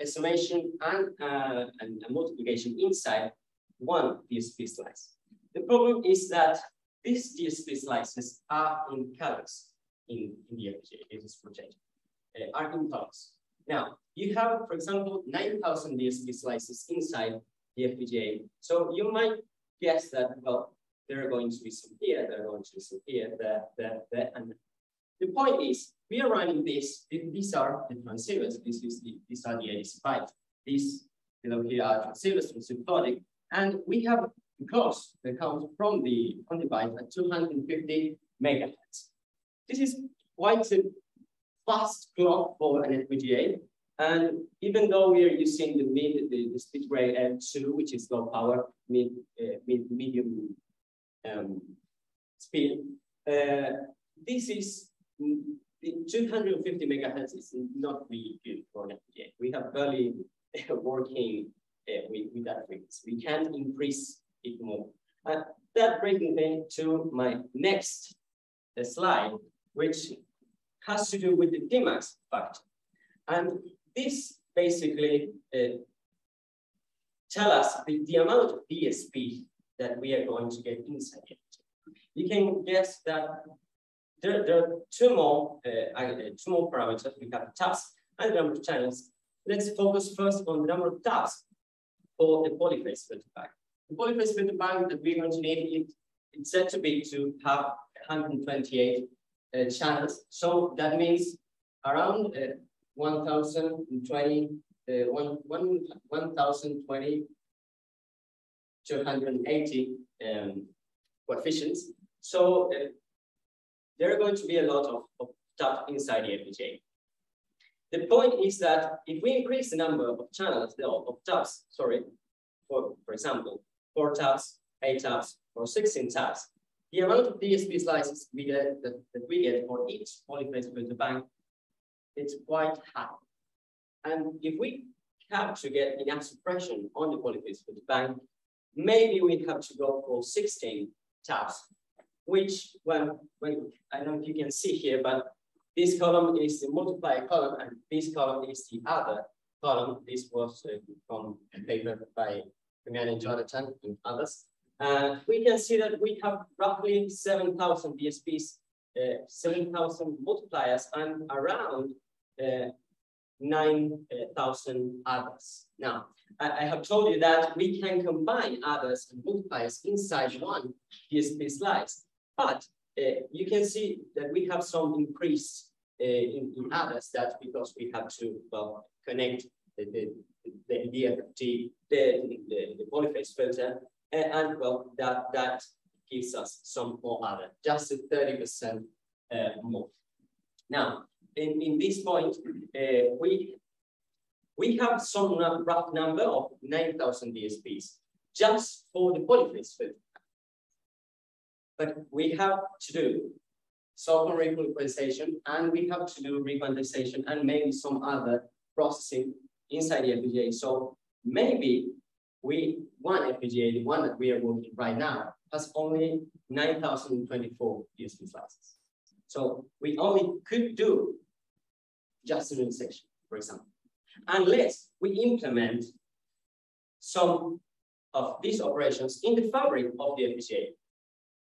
a summation and, uh, and a multiplication inside one DSP slice. The problem is that these DSP slices are in colors in, in the FPGA, it is uh, are in colors. Now, you have, for example, 9,000 DSP slices inside the FPGA. So you might guess that, well, there are going to be some here, there are going to be some here, there, there, there, and the point is, we are running this, these are the transceivers, this is the, these are the ADC5. These below here are transceivers from Symphotic, and we have clocks that come from the on device at 250 megahertz. This is quite a fast clock for an FPGA. And even though we are using the mid, the, the speed grade M2, which is low power, mid, uh, mid medium um, speed, uh, this is the 250 megahertz is not really good for FPGA. We have barely (laughs) working uh, with, with that frequency. We can increase it more. Uh, that brings me to my next uh, slide, which has to do with the Dmax factor. And this basically uh, tell us the, the amount of DSP that we are going to get inside it. You can guess that there, there are two more, uh, uh two more parameters. We have taps and number of channels. Let's focus first on the number of taps for the polyphase filter bank. The polyphase filter bank that we're going to need, it, it's said to be to have 128 uh, channels. So that means around uh, 1,020, uh, 1, 1, 1,020 280 um, coefficients. So uh, there are going to be a lot of, of stuff inside the FPGA. The point is that if we increase the number of channels, the of taps, sorry, for, for example, four taps, eight taps, or 16 taps, the amount of DSP slices we get, that, that we get for each polyphase filter bank, it's quite high. And if we have to get enough suppression on the polyphase filter bank, maybe we have to go for 16 taps, which when, when I don't know if you can see here, but this column is the multiplier column and this column is the other column. This was uh, from a paper by Damian and Jonathan and others. We can see that we have roughly 7,000 DSPs, uh, 7,000 multipliers, and around uh, 9,000 others. Now, I, I, have told you that we can combine others and multipliers inside one DSP slice, but uh, you can see that we have some increase uh, in, in others. That's because we have to well, connect the, the, the DFT, the, the, the polyphase filter and, and well, that, that gives us some more other, just 30% uh, more. Now, in, in this point, uh, we, we have some rough number of 9,000 DSPs just for the polyphase. But we have to do software equalization, and we have to do requantization and maybe some other processing inside the FPGA. So maybe we one FPGA, the one that we are working right now, has only 9,024 DSP slices. So we only could do just an section, for example, unless we implement some of these operations in the fabric of the FPGA.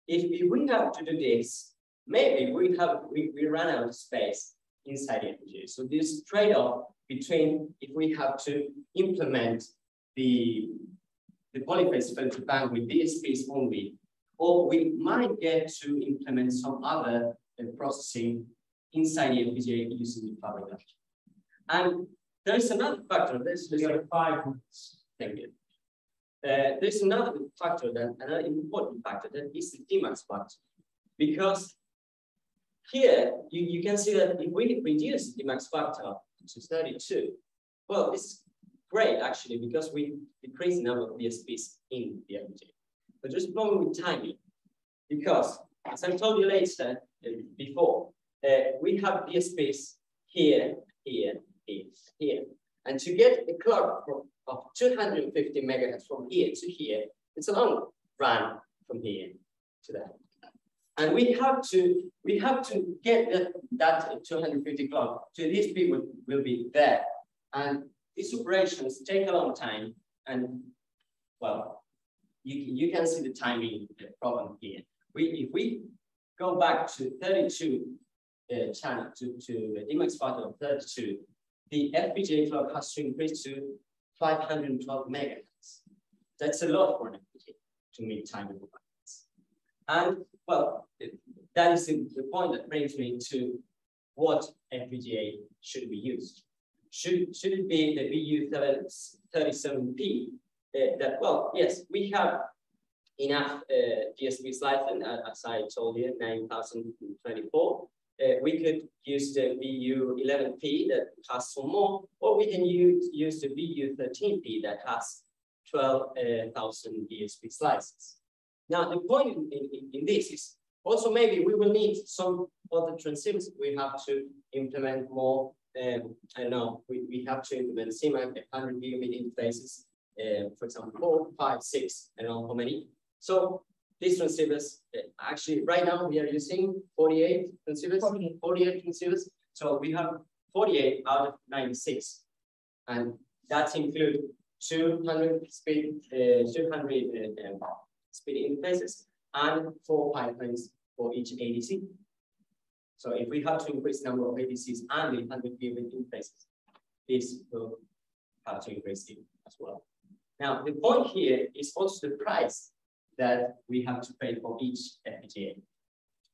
If we have to do this, maybe we have we, we run out of space inside the FPGA. So this trade-off between if we have to implement the the polyphase filter bank with DSPs only, or we might get to implement some other uh, processing inside the FPGA using the fabric. And there's another factor. There's, have five minutes. Thank you. Uh, there's another factor, that, another important factor, that is the Tmax factor. Because here, you, you can see that if we reduce the Tmax factor to 32, well, it's great actually, because we decrease the number of DSPs in the FPGA. But there's a problem with timing, because as I told you later, uh, before, uh, we have DSPs here, here, here, here. And to get a clock from, of 250 megahertz from here to here, it's a long run from here to there. And we have to we have to get that, that 250 clock to these people will be there. And these operations take a long time. And well, you, you can see the timing problem here. We if we go back to 32 uh, to, to a Tmax factor of 32, the FPGA clock has to increase to 512 megahertz. That's a lot for an FPGA to meet time requirements. And well, that is the point that brings me to what FPGA should be used. Should, should it be the VU37P uh, that, well, yes, we have enough uh, DSP slices, and uh, as I told you, 9024. Uh, we could use the VU11P that has some more, or we can use, use the VU13P that has 12,000 uh, DSP slices. Now, the point in, in, in, this is also maybe we will need some other transceivers. We have to implement more, um, I know, we, we have to implement CMAC 100 gigabit interfaces, uh, for example, four, five, six, I don't know how many. So these transceivers, uh, actually right now we are using 48 transceivers, 48, 48 transceivers. So we have 48 out of 96. And that includes 200 speed, uh, 200 uh, um, speed interfaces and four pipelines for each ADC. So if we have to increase the number of ADCs and the 100 gigabit interfaces, this will have to increase it as well. Now, the point here is also the price that we have to pay for each FPGA.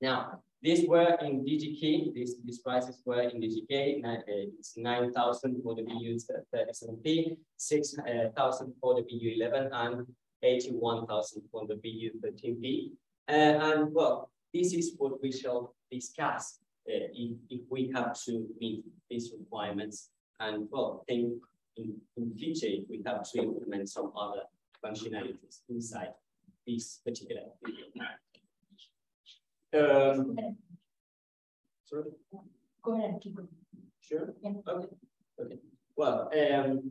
Now, these were in Digi-Key, these, these prices were in Digi-Key, uh, it's 9,000 for the VU37P, 6,000 for the VU11, and 81,000 for the VU13P. Uh, and well, this is what we shall discuss uh, if, if we have to meet these requirements. And well, think in, in future, we have to implement some other functionalities inside this particular video. Um, sorry? Go ahead, keep going. Sure? Yeah. Okay. Okay. Well, um,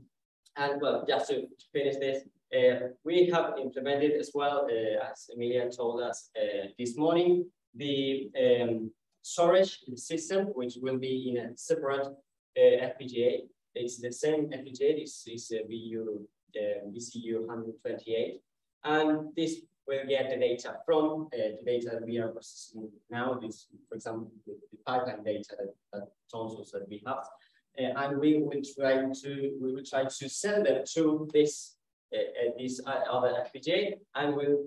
and well, just to, finish this, uh, we have implemented as well, uh, as Emilia told us uh, this morning, the um, storage system, which will be in a separate uh, FPGA. It's the same FPGA, this is a VU, uh, VCU 128. And this will get the data from uh, the data that we are processing now, this, for example, the, the pipeline data that, that tonsils that we have. Uh, and we will try to we will try to send them to this uh, uh this other FPGA, and we'll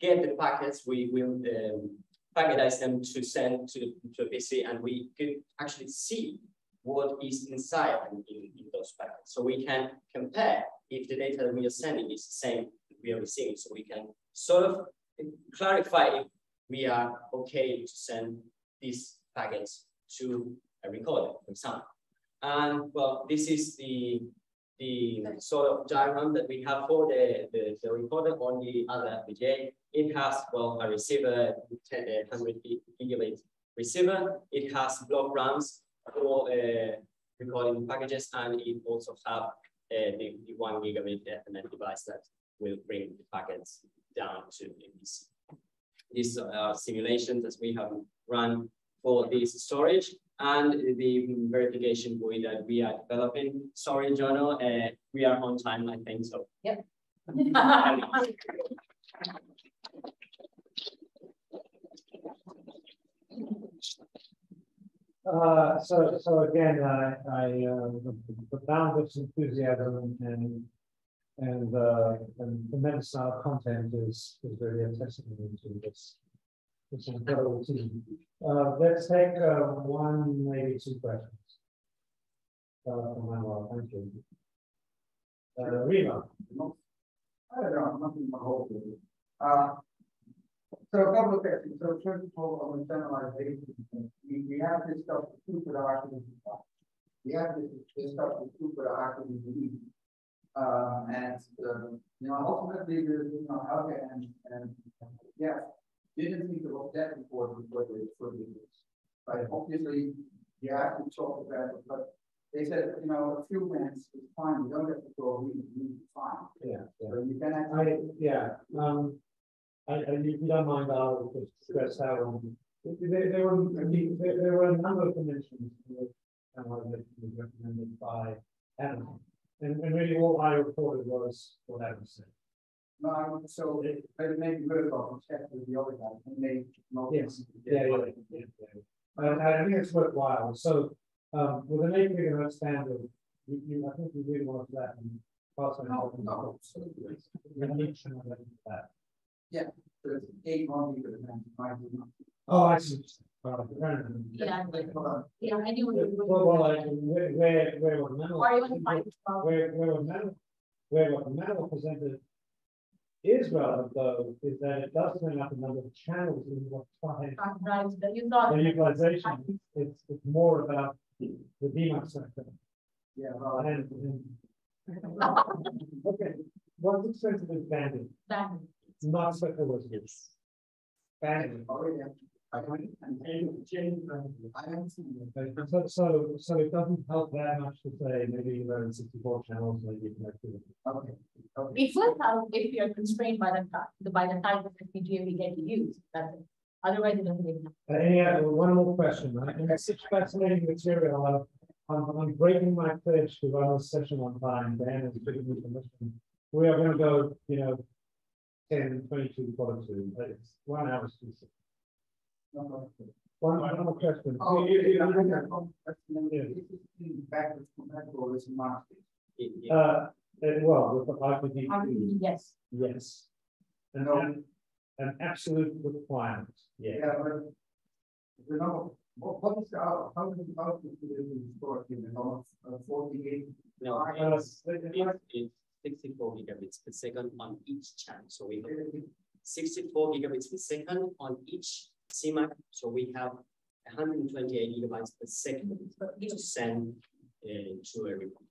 get the packets. We will um, packetize them to send to, to a PC, and we could actually see what is inside in, in, in those packets. So we can compare if the data that we are sending is the same we are receiving. So we can sort of clarify if we are okay to send these packets to a recorder, for example. And well, this is the the sort of diagram that we have for the, the, the recorder on the other FPGA. It has, well, a receiver, 100 gigabit receiver. It has block RAMs for uh, recording packages, and it also have uh, the, the one gigabit Ethernet device that will bring the packets down to MPC. These are simulations that we have run for this storage and the verification GUI that we are developing. Sorry, Jono, uh, we are on time, I think so. Yep. (laughs) Uh, so, so again, I, I, the boundless enthusiasm and And, uh, and tremendous amount of content is, is very accessible into this. This incredible team. Uh, let's take, uh, one, maybe two questions. Uh, from thank you. Uh, Rima, I don't know, nothing to. Uh, so a couple of questions. So first of all, on the generalization, we, we have this stuff, two that are actually, we have this, this stuff, two that are actually believed. Uh, and, uh, you know, ultimately, the, you know, Helge and, and, yeah, didn't think about that before, before the, for the, but obviously, you have to talk about it, but they said, you know, a few minutes is fine, you don't have to go really, really fine. yeah, yeah. So you can I, yeah, um, I, I, if you don't mind, I'll just stress out on. There, there were, I mean, there, there were a number of dimensions that uh, was recommended by Adam. And, and really all I reported was what Adam said. no, so, but it may be good about check with the other guy, and they. Yes, yeah, yeah, yeah, yeah. Uh, I think it's worthwhile, so, um, with an eight gigahertz standard, you, you, I think you really want to let them. pass on No, no, so We need to know that. there's eight more people than five. Oh, I see. Uh, right. Yeah, Hold on. yeah, I knew. Well, well, like, where, where, where was Mel? Or even five, twelve. Where, where was Mel, where what Mel presented is relevant though, is that it does bring up a number of channels in what time. Right, that you thought. The utilization, it's, it's more about the DMAX sector. Yeah, well, And, and, (laughs) okay, what's expensive is banding, That, it's not Banding. oh, yeah. I haven't, I haven't seen it. Okay, So, so, so it doesn't help that much to say maybe you learn sixty-four channels, maybe connectivity. Okay, okay. it will help if you're constrained by the, by the type of FPGA we get to use, that's it. Otherwise, it doesn't make sense. Uh, Any other, one more question? And it's such fascinating material. I'm- I'm, I'm breaking my pledge to run this session on time. Dan is giving me permission. We are gonna go, you know, 10, and 22, 42, but it's one hour. to six. No, no. One, one more question. Oh, You- you- you- yeah, I got. This is backwards compatible with Mars. It- it- Uh, well, with the IPv, Yes, yes. An, No. ab- an absolute requirement, yeah. Yeah, but. You know, what, what is the, out- how is the output to the store in the north, uh, forty-eight? No, Uh, it's, it's it's sixty-four gigabits per second on each channel, so we have sixty-four gigabits per second on each CMAC, so we have hundred and twenty-eight gigabytes per second to send uh, to everyone.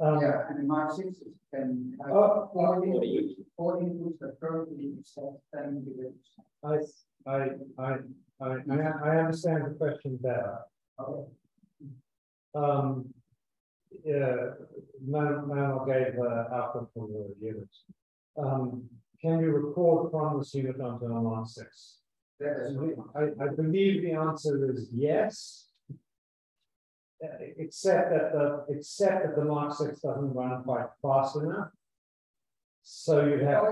Um, Yeah, and in Mark six, it can. have Oh, all For the- you. all inputs that currently accept ten gigabits. I, I, I, I, I- I understand the question better. Okay. Um, yeah, man, man, gave uh, output from the units. Um, can you record from this unit onto a Mark six? I, I believe the answer is yes. Uh, Except that the, except that the Mark six doesn't run quite fast enough. So you have,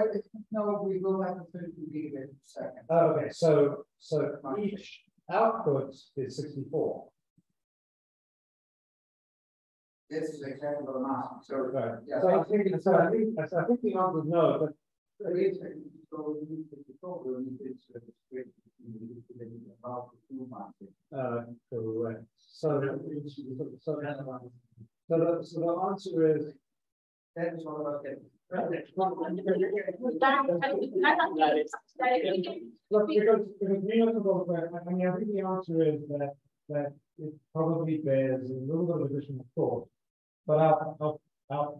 No, No, we will have a thirty gigabit per second. oh, okay, so, so each output is sixty-four. This is exactly what I'm asking, so. Right, Yeah. so I think, so I think, I think the answer is no, but So uh, uh, uh, it's, so we need to control, we need to, straight, we need to get about the two months. Uh, correct. So, so, so the, so the answer is. That is what I was getting. that, Look, because, I mean, I think the answer is that, that it probably bears a little bit of additional thought. But our, our, our.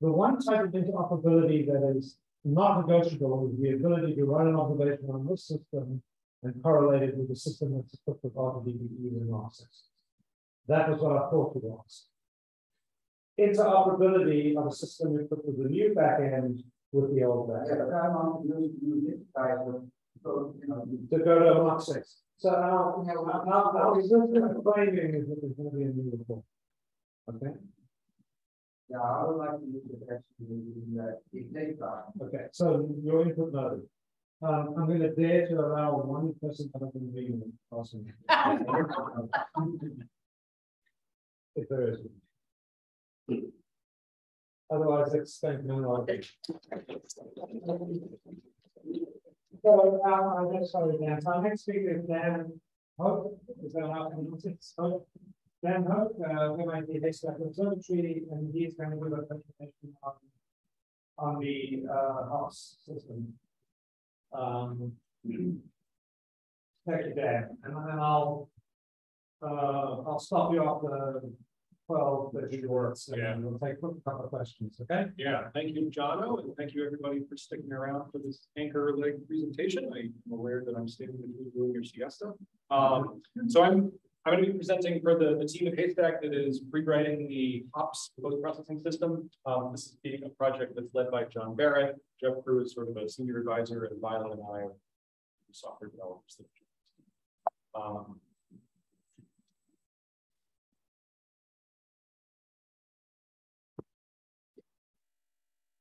The one type of interoperability that is not negotiable is the ability to run an observation on this system. And correlate it with the system that's equipped with RDBE and RSS. That was what I thought it was. Interoperability of a system equipped with the new backend with the old Yeah, backend. but I want to use, use this guy, but, so, you know. to go to Mark six. So our, you know, our, our, our existing framing is that there's gonna be a new report. Okay, Yeah, I would like to use it actually in the, the okay, so your input noted. Um, I'm gonna dare to allow one person to have the meeting. Awesome. If there is. Otherwise, it's going to be annoying. So, um, I'm sorry, Dan. So our next speaker is Dan Hoak. Is that how I pronounce it? Hoak. Dan Hoak, uh, MIT Haystack Observatory, and he's going to give a presentation on, on the, uh, system. Um, thank you, Dan. And then I'll, uh, I'll stop you after twelve, thirty words, Yeah. and we'll take a couple of questions, okay? Yeah, thank you, Jono, and thank you everybody for sticking around for this anchor leg presentation. I'm aware that I'm staying between you and your siesta. Um, so I'm, I'm going to be presenting for the, the team at Haystack that is rewriting the HOPS post-processing system. Um, this is being a project that's led by John Barrett. Geoff Crew is sort of a senior advisor, and Violet and I are software developers. Um,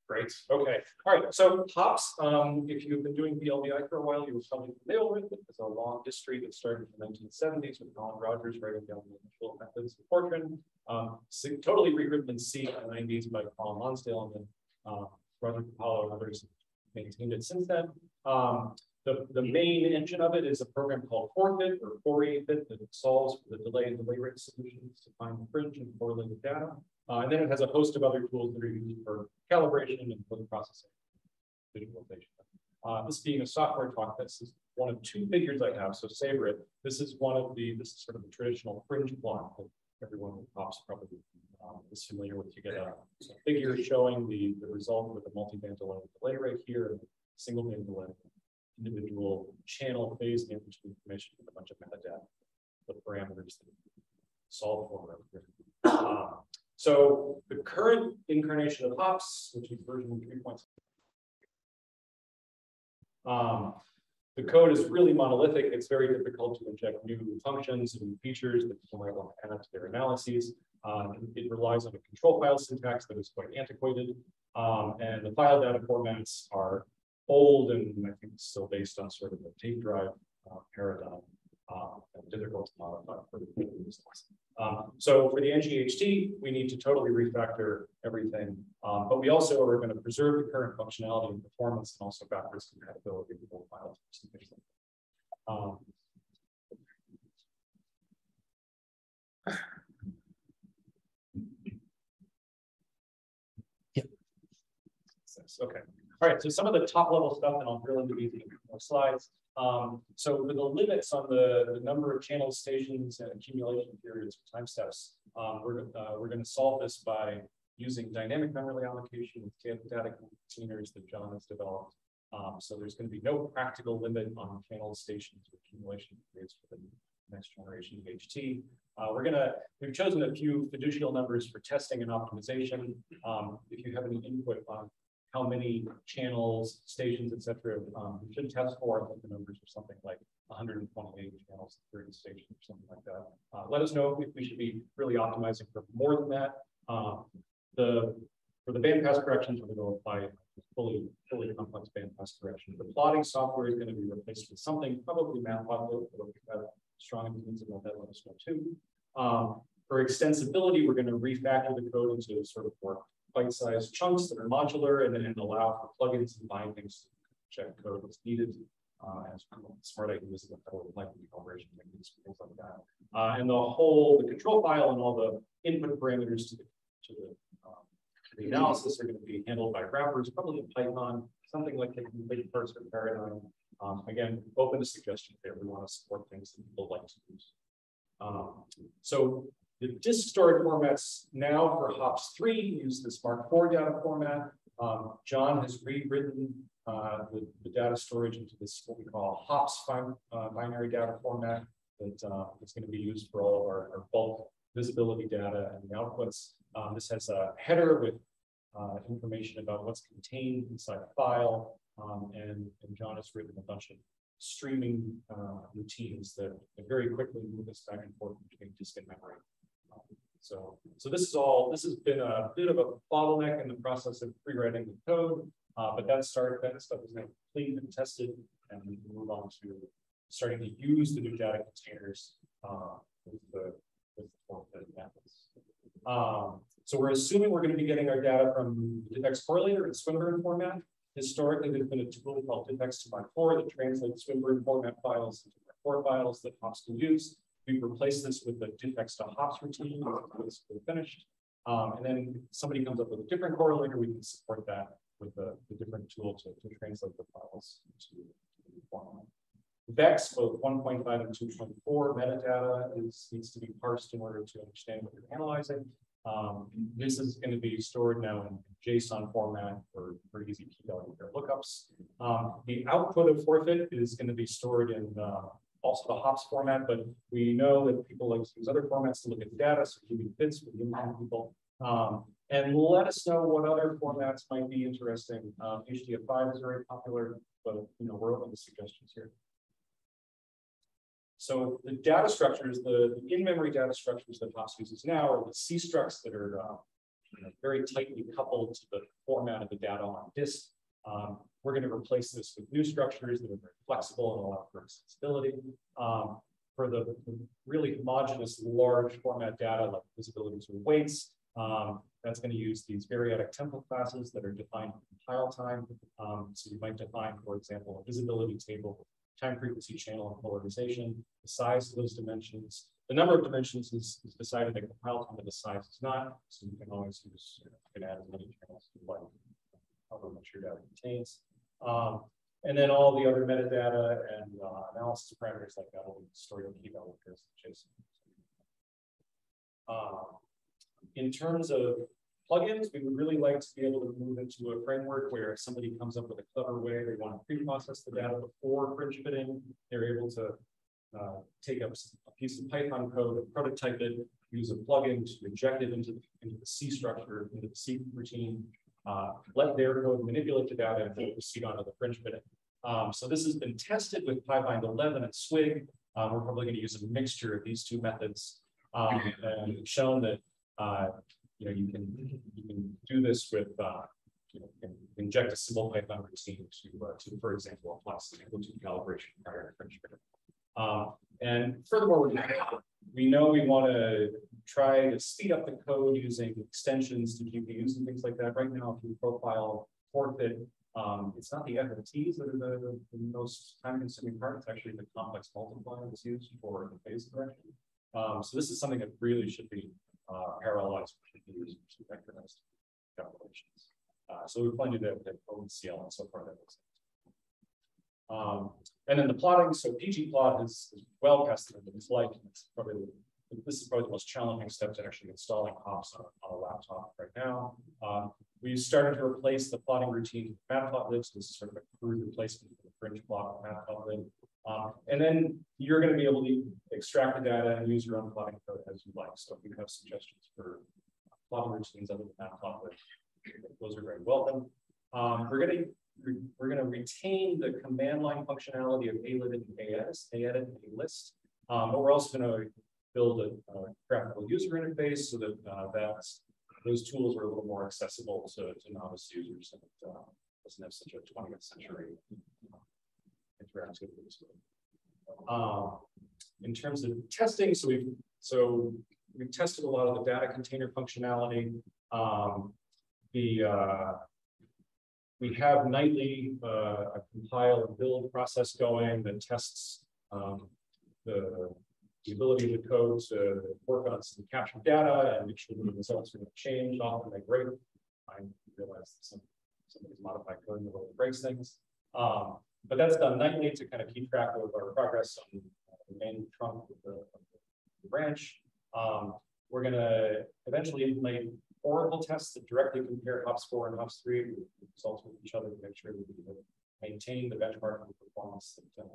Great. Okay. All right. So hops, um, if you've been doing VLBI for a while, you were probably familiar with it. It's a long history that started in the 1970s with Colin Rogers writing down the initial methods of Fortran. Um, totally rewritten in C in the 90s by Colin Lonsdale and then uh, Roger Cappallo and others maintained it since then. Um, the, the main engine of it is a program called fourfit or 480 that solves for the delay and delay rate solutions to find the fringe and correlated data. Uh, and then it has a host of other tools that are used for calibration and post processing visualization. Uh, this being a software talk, this is one of two figures I have, so savor it. This is one of the, this is sort of the traditional fringe plot that everyone with POPs probably um, is familiar with. You get a, figure showing the, the result with a multi-band delay, delay rate here, and single band delay, individual channel phase information with a bunch of metadata, the parameters that solve for. Uh, so the current incarnation of hops, which is version 3.6, um, the code is really monolithic. It's very difficult to inject new functions and new features that people might want to add to their analyses. Um, it relies on a control file syntax that is quite antiquated. Um, and the file data formats are old and I think still based on sort of a tape drive uh, paradigm uh, and difficult to modify for the business. Um, so for the ngEHT, we need to totally refactor everything, um, but we also are going to preserve the current functionality and performance and also backwards compatibility with both file types. Um, Yep. Okay. All right. So some of the top level stuff, and I'll drill into these in more slides. Um, so the limits on the, the number of channel stations and accumulation periods for time steps, um, we're, uh, we're going to solve this by using dynamic memory allocation with data containers that John has developed. Um, so there's going to be no practical limit on channel stations or accumulation periods for the next generation of HT. Uh, we're gonna, we've chosen a few fiducial numbers for testing and optimization. Um, if you have any input on how many channels, stations, et cetera, um, we should test for. I think the numbers are something like 128 channels, 30 stations, or something like that. Uh, let us know if we should be really optimizing for more than that. Um, the for the bandpass corrections, we're going to apply fully fully complex bandpass correction. The plotting software is going to be replaced with something probably Matplotlib, but we have strong opinions about that. Let us know too. Um, for extensibility, we're going to refactor the code into sort of more bite-sized chunks that are modular and then allow for plugins and bindings to check code as needed. Uh, as smart ideas of code like calibration techniques, things like that. Uh, and the whole, the control file and all the input parameters to the, to the, um, the analysis are going to be handled by wrappers, probably in Python, something like the complete parser paradigm. Um, again, open to suggestions there. We want to support things that people like to use. Um, so the disk storage formats now for HOPS 3 use this Mark IV data format. Um, John has rewritten uh, the, the, data storage into this what we call HOPS uh, binary data format that uh, is going to be used for all of our, our bulk visibility data and the outputs. Um, this has a header with uh, information about what's contained inside the file, um, and, and John has written a bunch of streaming uh, routines that, that very quickly move us back and forth between disk and memory. So, so this is all, this has been a bit of a bottleneck in the process of rewriting the code, uh, but that start, that stuff is now cleaned and tested, and we can move on to starting to use the new data containers uh, with the with the methods. Um, So we're assuming we're going to be getting our data from the DiFX correlator in Swinburne format. Historically, there's been a tool called DiffX2x4 that translates Swinburne format files into core files that hops can use. We've replaced this with the Vex to Hops routine, it's finished. Um, and then somebody comes up with a different correlator, we can support that with the, the different tool to, to translate the files to format. VEX, both 1.5 and 2.4 metadata is, needs to be parsed in order to understand what you're analyzing. Um, this is going to be stored now in JSON format for, for easy key value lookups. Um, the output of fourfit is going to be stored in uh, also the hops format, but we know that people like to use other formats to look at the data, so keeping fits with the people. Um, and let us know what other formats might be interesting. Um, HDF5 is very popular, but you know we're open to suggestions here. So the data structures, the, the in-memory data structures that HOPS uses now are the C structs that are uh, you know, very tightly coupled to the format of the data on disk. Um, we're going to replace this with new structures that are very flexible and allow for accessibility. Um, for the, really homogeneous large format data like visibilities or weights, um, that's going to use these variadic template classes that are defined in compile time. Um, so you might define, for example, a visibility table, time frequency channel and polarization, the size of those dimensions. The number of dimensions is, is decided at compile time, but the size is not. So you can always use, you, know, you can add as many channels as you like, however much your data contains. Um, and then all the other metadata and uh, analysis parameters like that will be stored in key pairs JSON. In terms of plugins, we would really like to be able to move into a framework where if somebody comes up with a clever way, they want to pre-process the data before fringe fitting, they're able to uh, take up a piece of Python code, and prototype it, use a plugin to inject it into the, into the C structure, into the C routine, uh, let their code manipulate the data and proceed on to the fringe fitting. Um, so this has been tested with PyBind 11 and Swig. Uh, we're probably going to use a mixture of these two methods um, and shown that uh, you know you can you can do this with uh, you know inject a simple Python routine to uh, to for example apply stable to calibration prior to fringe fitting. Um, and furthermore, we know we want to try to speed up the code using extensions to GPUs and things like that. Right now, if you profile fourfit, um, it's not the FFTs that are the, the most time-consuming part. It's actually the complex multiplier that's used for the phase correction. Um, so this is something that really should be uh, parallelized for GPUs to vectorized calculations. Uh, so we plan to do that with OpenCL, and so far that looks um, and then the plotting, so pgplot is, is well tested in this life. It's probably this is probably the most challenging step to actually installing hops on, on a laptop right now. Um, we started to replace the plotting routine with matplotlib. So this is sort of a crude replacement for the fringe plot with matplotlib. Um, and then you're going to be able to extract the data and use your own plotting code as you like. So if you have suggestions for plotting routines other than matplotlib, those are very welcome. Um, we're going to we're going to retain the command line functionality of alist and aedit, aedit and alist, um, but we're also going to build a, a, graphical user interface so that uh, that's, those tools are a little more accessible to, to novice users and uh, doesn't have such a 20th century interactivity. Um, in terms of testing, so we've so we've tested a lot of the data container functionality. Um, the uh, we have nightly uh, a compile and build process going that tests um, the, the, ability of the code to work on some captured data and make sure the results are going to change. Often they break. I realize some somebody's modified code in the way breaks things. Um, but that's done nightly to kind of keep track of our progress on the main trunk of the, of the branch. Um, we're going to eventually implement Oracle tests that directly compare HOPS 4 and HOPS 3 results with each other to make sure that we maintain the benchmark performance that, uh,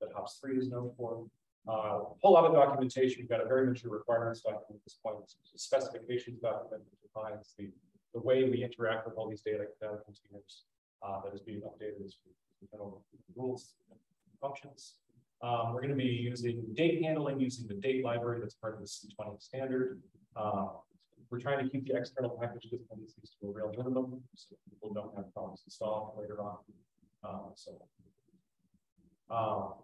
that HOPS 3 is known for. Uh, a whole lot of documentation. We've got a very mature requirements document at this point. It's a specifications document that defines the, the way we interact with all these data, data containers uh, that is being updated as rules and functions. Um, we're going to be using date handling using the date library that's part of the C20 standard. Uh, we're trying to keep the external package dependencies to a real minimum so people don't have problems installing later on. Um, so, um,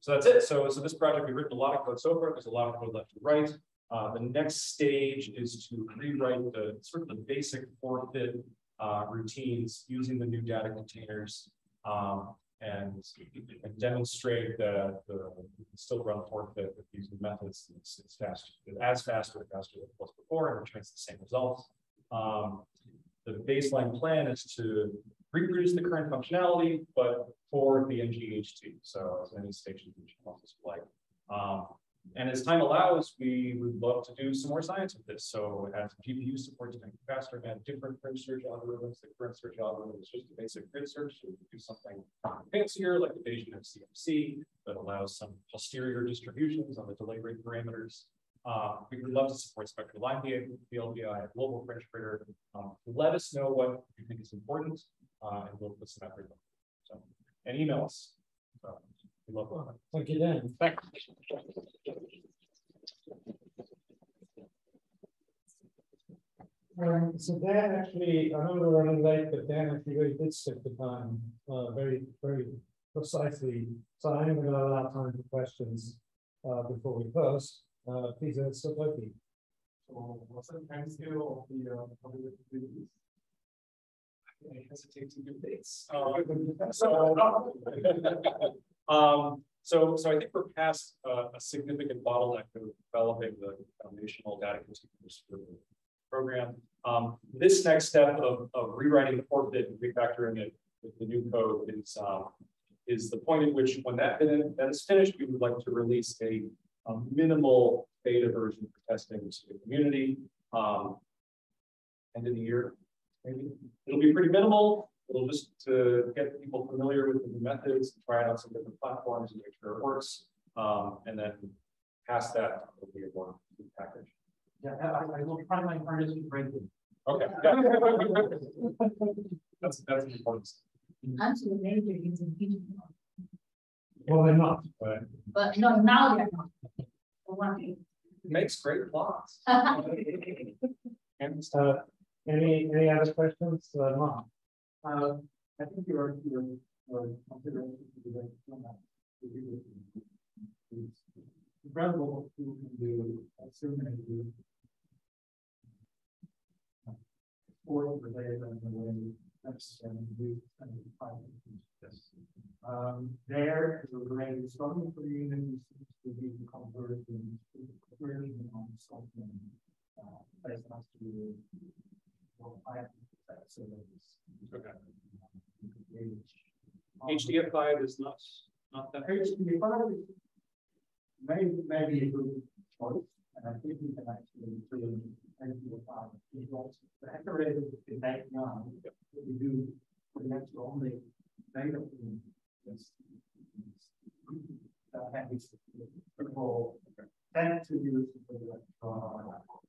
so that's it. So, so this project, we've written a lot of code so far. There's a lot of code left to write. Uh, the next stage is to rewrite the sort of the basic fourfit uh, routines using the new data containers. Um, and, and demonstrate that the still run fourfit with these methods. It's, it's fast, as fast or faster than it was before, and returns the same results. Um, the baseline plan is to reproduce the current functionality, but for the ngEHT. So as many stations as possible like. Um, and as time allows, we would love to do some more science with this. So as GPU support to make it faster and different grid search algorithms, the current search algorithm is just a basic grid search. So we could do something fancier like the Bayesian FCMC that allows some posterior distributions on the delay rate parameters. Uh, we would love to support spectral line behavior, VLBI, global French grader. Um, let us know what you think is important, uh, and we'll put some effort. So, and email us. Thank you, Dan. Thanks. Um, so Dan actually, I know we're running late, but Dan actually really did stick the time uh, very, very precisely. So I am going to allow time for questions uh, before we close. Uh, please, uh, so Loki. So what's the time scale the uh, public activities? I hesitate to give dates. Uh, so, um, so, so I think we're past uh, a significant bottleneck of developing the foundational data the program. Um, this next step of, of rewriting the fourfit and refactoring it with the new code is um, is the point at which when that, that is finished, we would like to release a, a minimal beta version for testing to the community. Um, end of the year, maybe. It'll be pretty minimal. It'll just to get people familiar with the new methods, try out some different platforms and make sure it works. Um, and then pass that, it'll be a package. Yeah, I, I will try my hardest to break it. Okay. (laughs) (laughs) that's that's important. Until later, it's in Well, they're not. But But no, now they're not. For one makes great plots. (laughs) And uh, any any other questions, uh, Mark? Uh, I think your, your, your consideration to be very strong. It's incredible to do, assuming you. Or the data and the way that's and do and find. Yes. Um, there is a great struggle for the unity to be converted into version on something. Uh, that's not to do. Well, I have that. Okay. Um, HDF five is not not that. HDF5 is maybe, maybe a good choice, and I think we can actually do HDF5 results. The accelerated is ninety-nine, what we do for the next only data. Yes. That can be critical, tend to use for the, uh,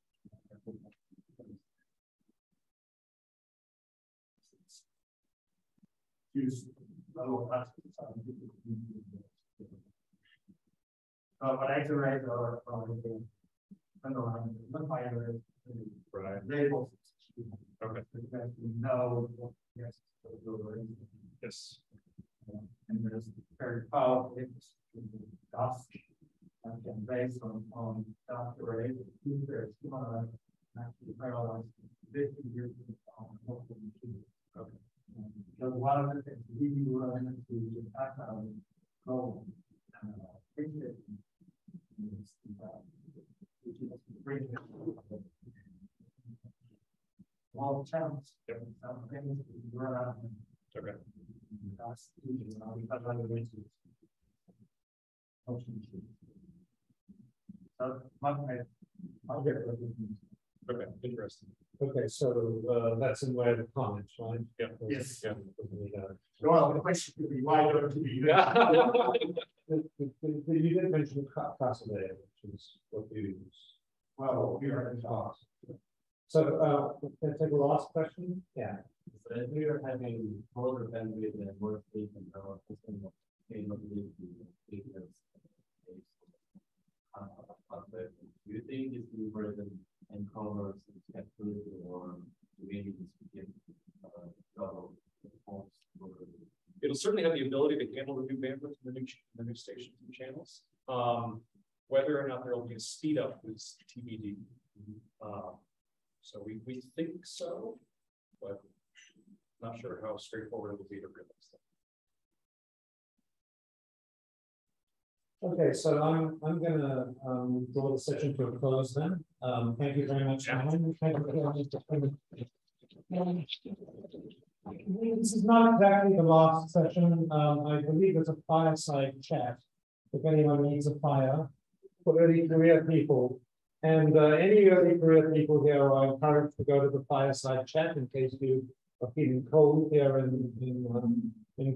use a. Uh, but or, or the underlying, not Right. labels. Okay. Because we know what, yes. Yes. And there's very powerful Dask. And then based on, on Dask array, there's actually parallel fifty years on multiple machines. Okay. Because one of the things we run into the act on goal. uh, is, which is bring it. All channels. Yep. Some things we run out. and Okay. that's, you know, we have to. Motion. So, my, my, I'll get it. Okay. Interesting. Okay, so uh, that's in way of the comments, right? Yeah. Yes. Yeah. Well, the question could be, why don't we? Yeah. You did mention Casadega, which is what you use. Well, we are in talks. So, uh, can I take a last question? Yeah. So as we are having older bandwidth and more sleep and our system of capability to take those do you think this new version encounters capability or do we need to give uh? It'll certainly have the ability to handle the new bandwidth in the new, the new stations and channels. Um, Whether or not there will be a speed up is TBD. Uh, so we, we think so, but not sure how straightforward it will be to realize that. Okay, so I'm, I'm gonna, um, draw the session to a close then. Um, thank you very much. Alan. Thank you. This is not exactly the last session. Um, I believe it's a fireside chat. If anyone needs a fire for early career people. And uh, any early career people here are encouraged to go to the fireside chat in case you are feeling cold here in, in, um, in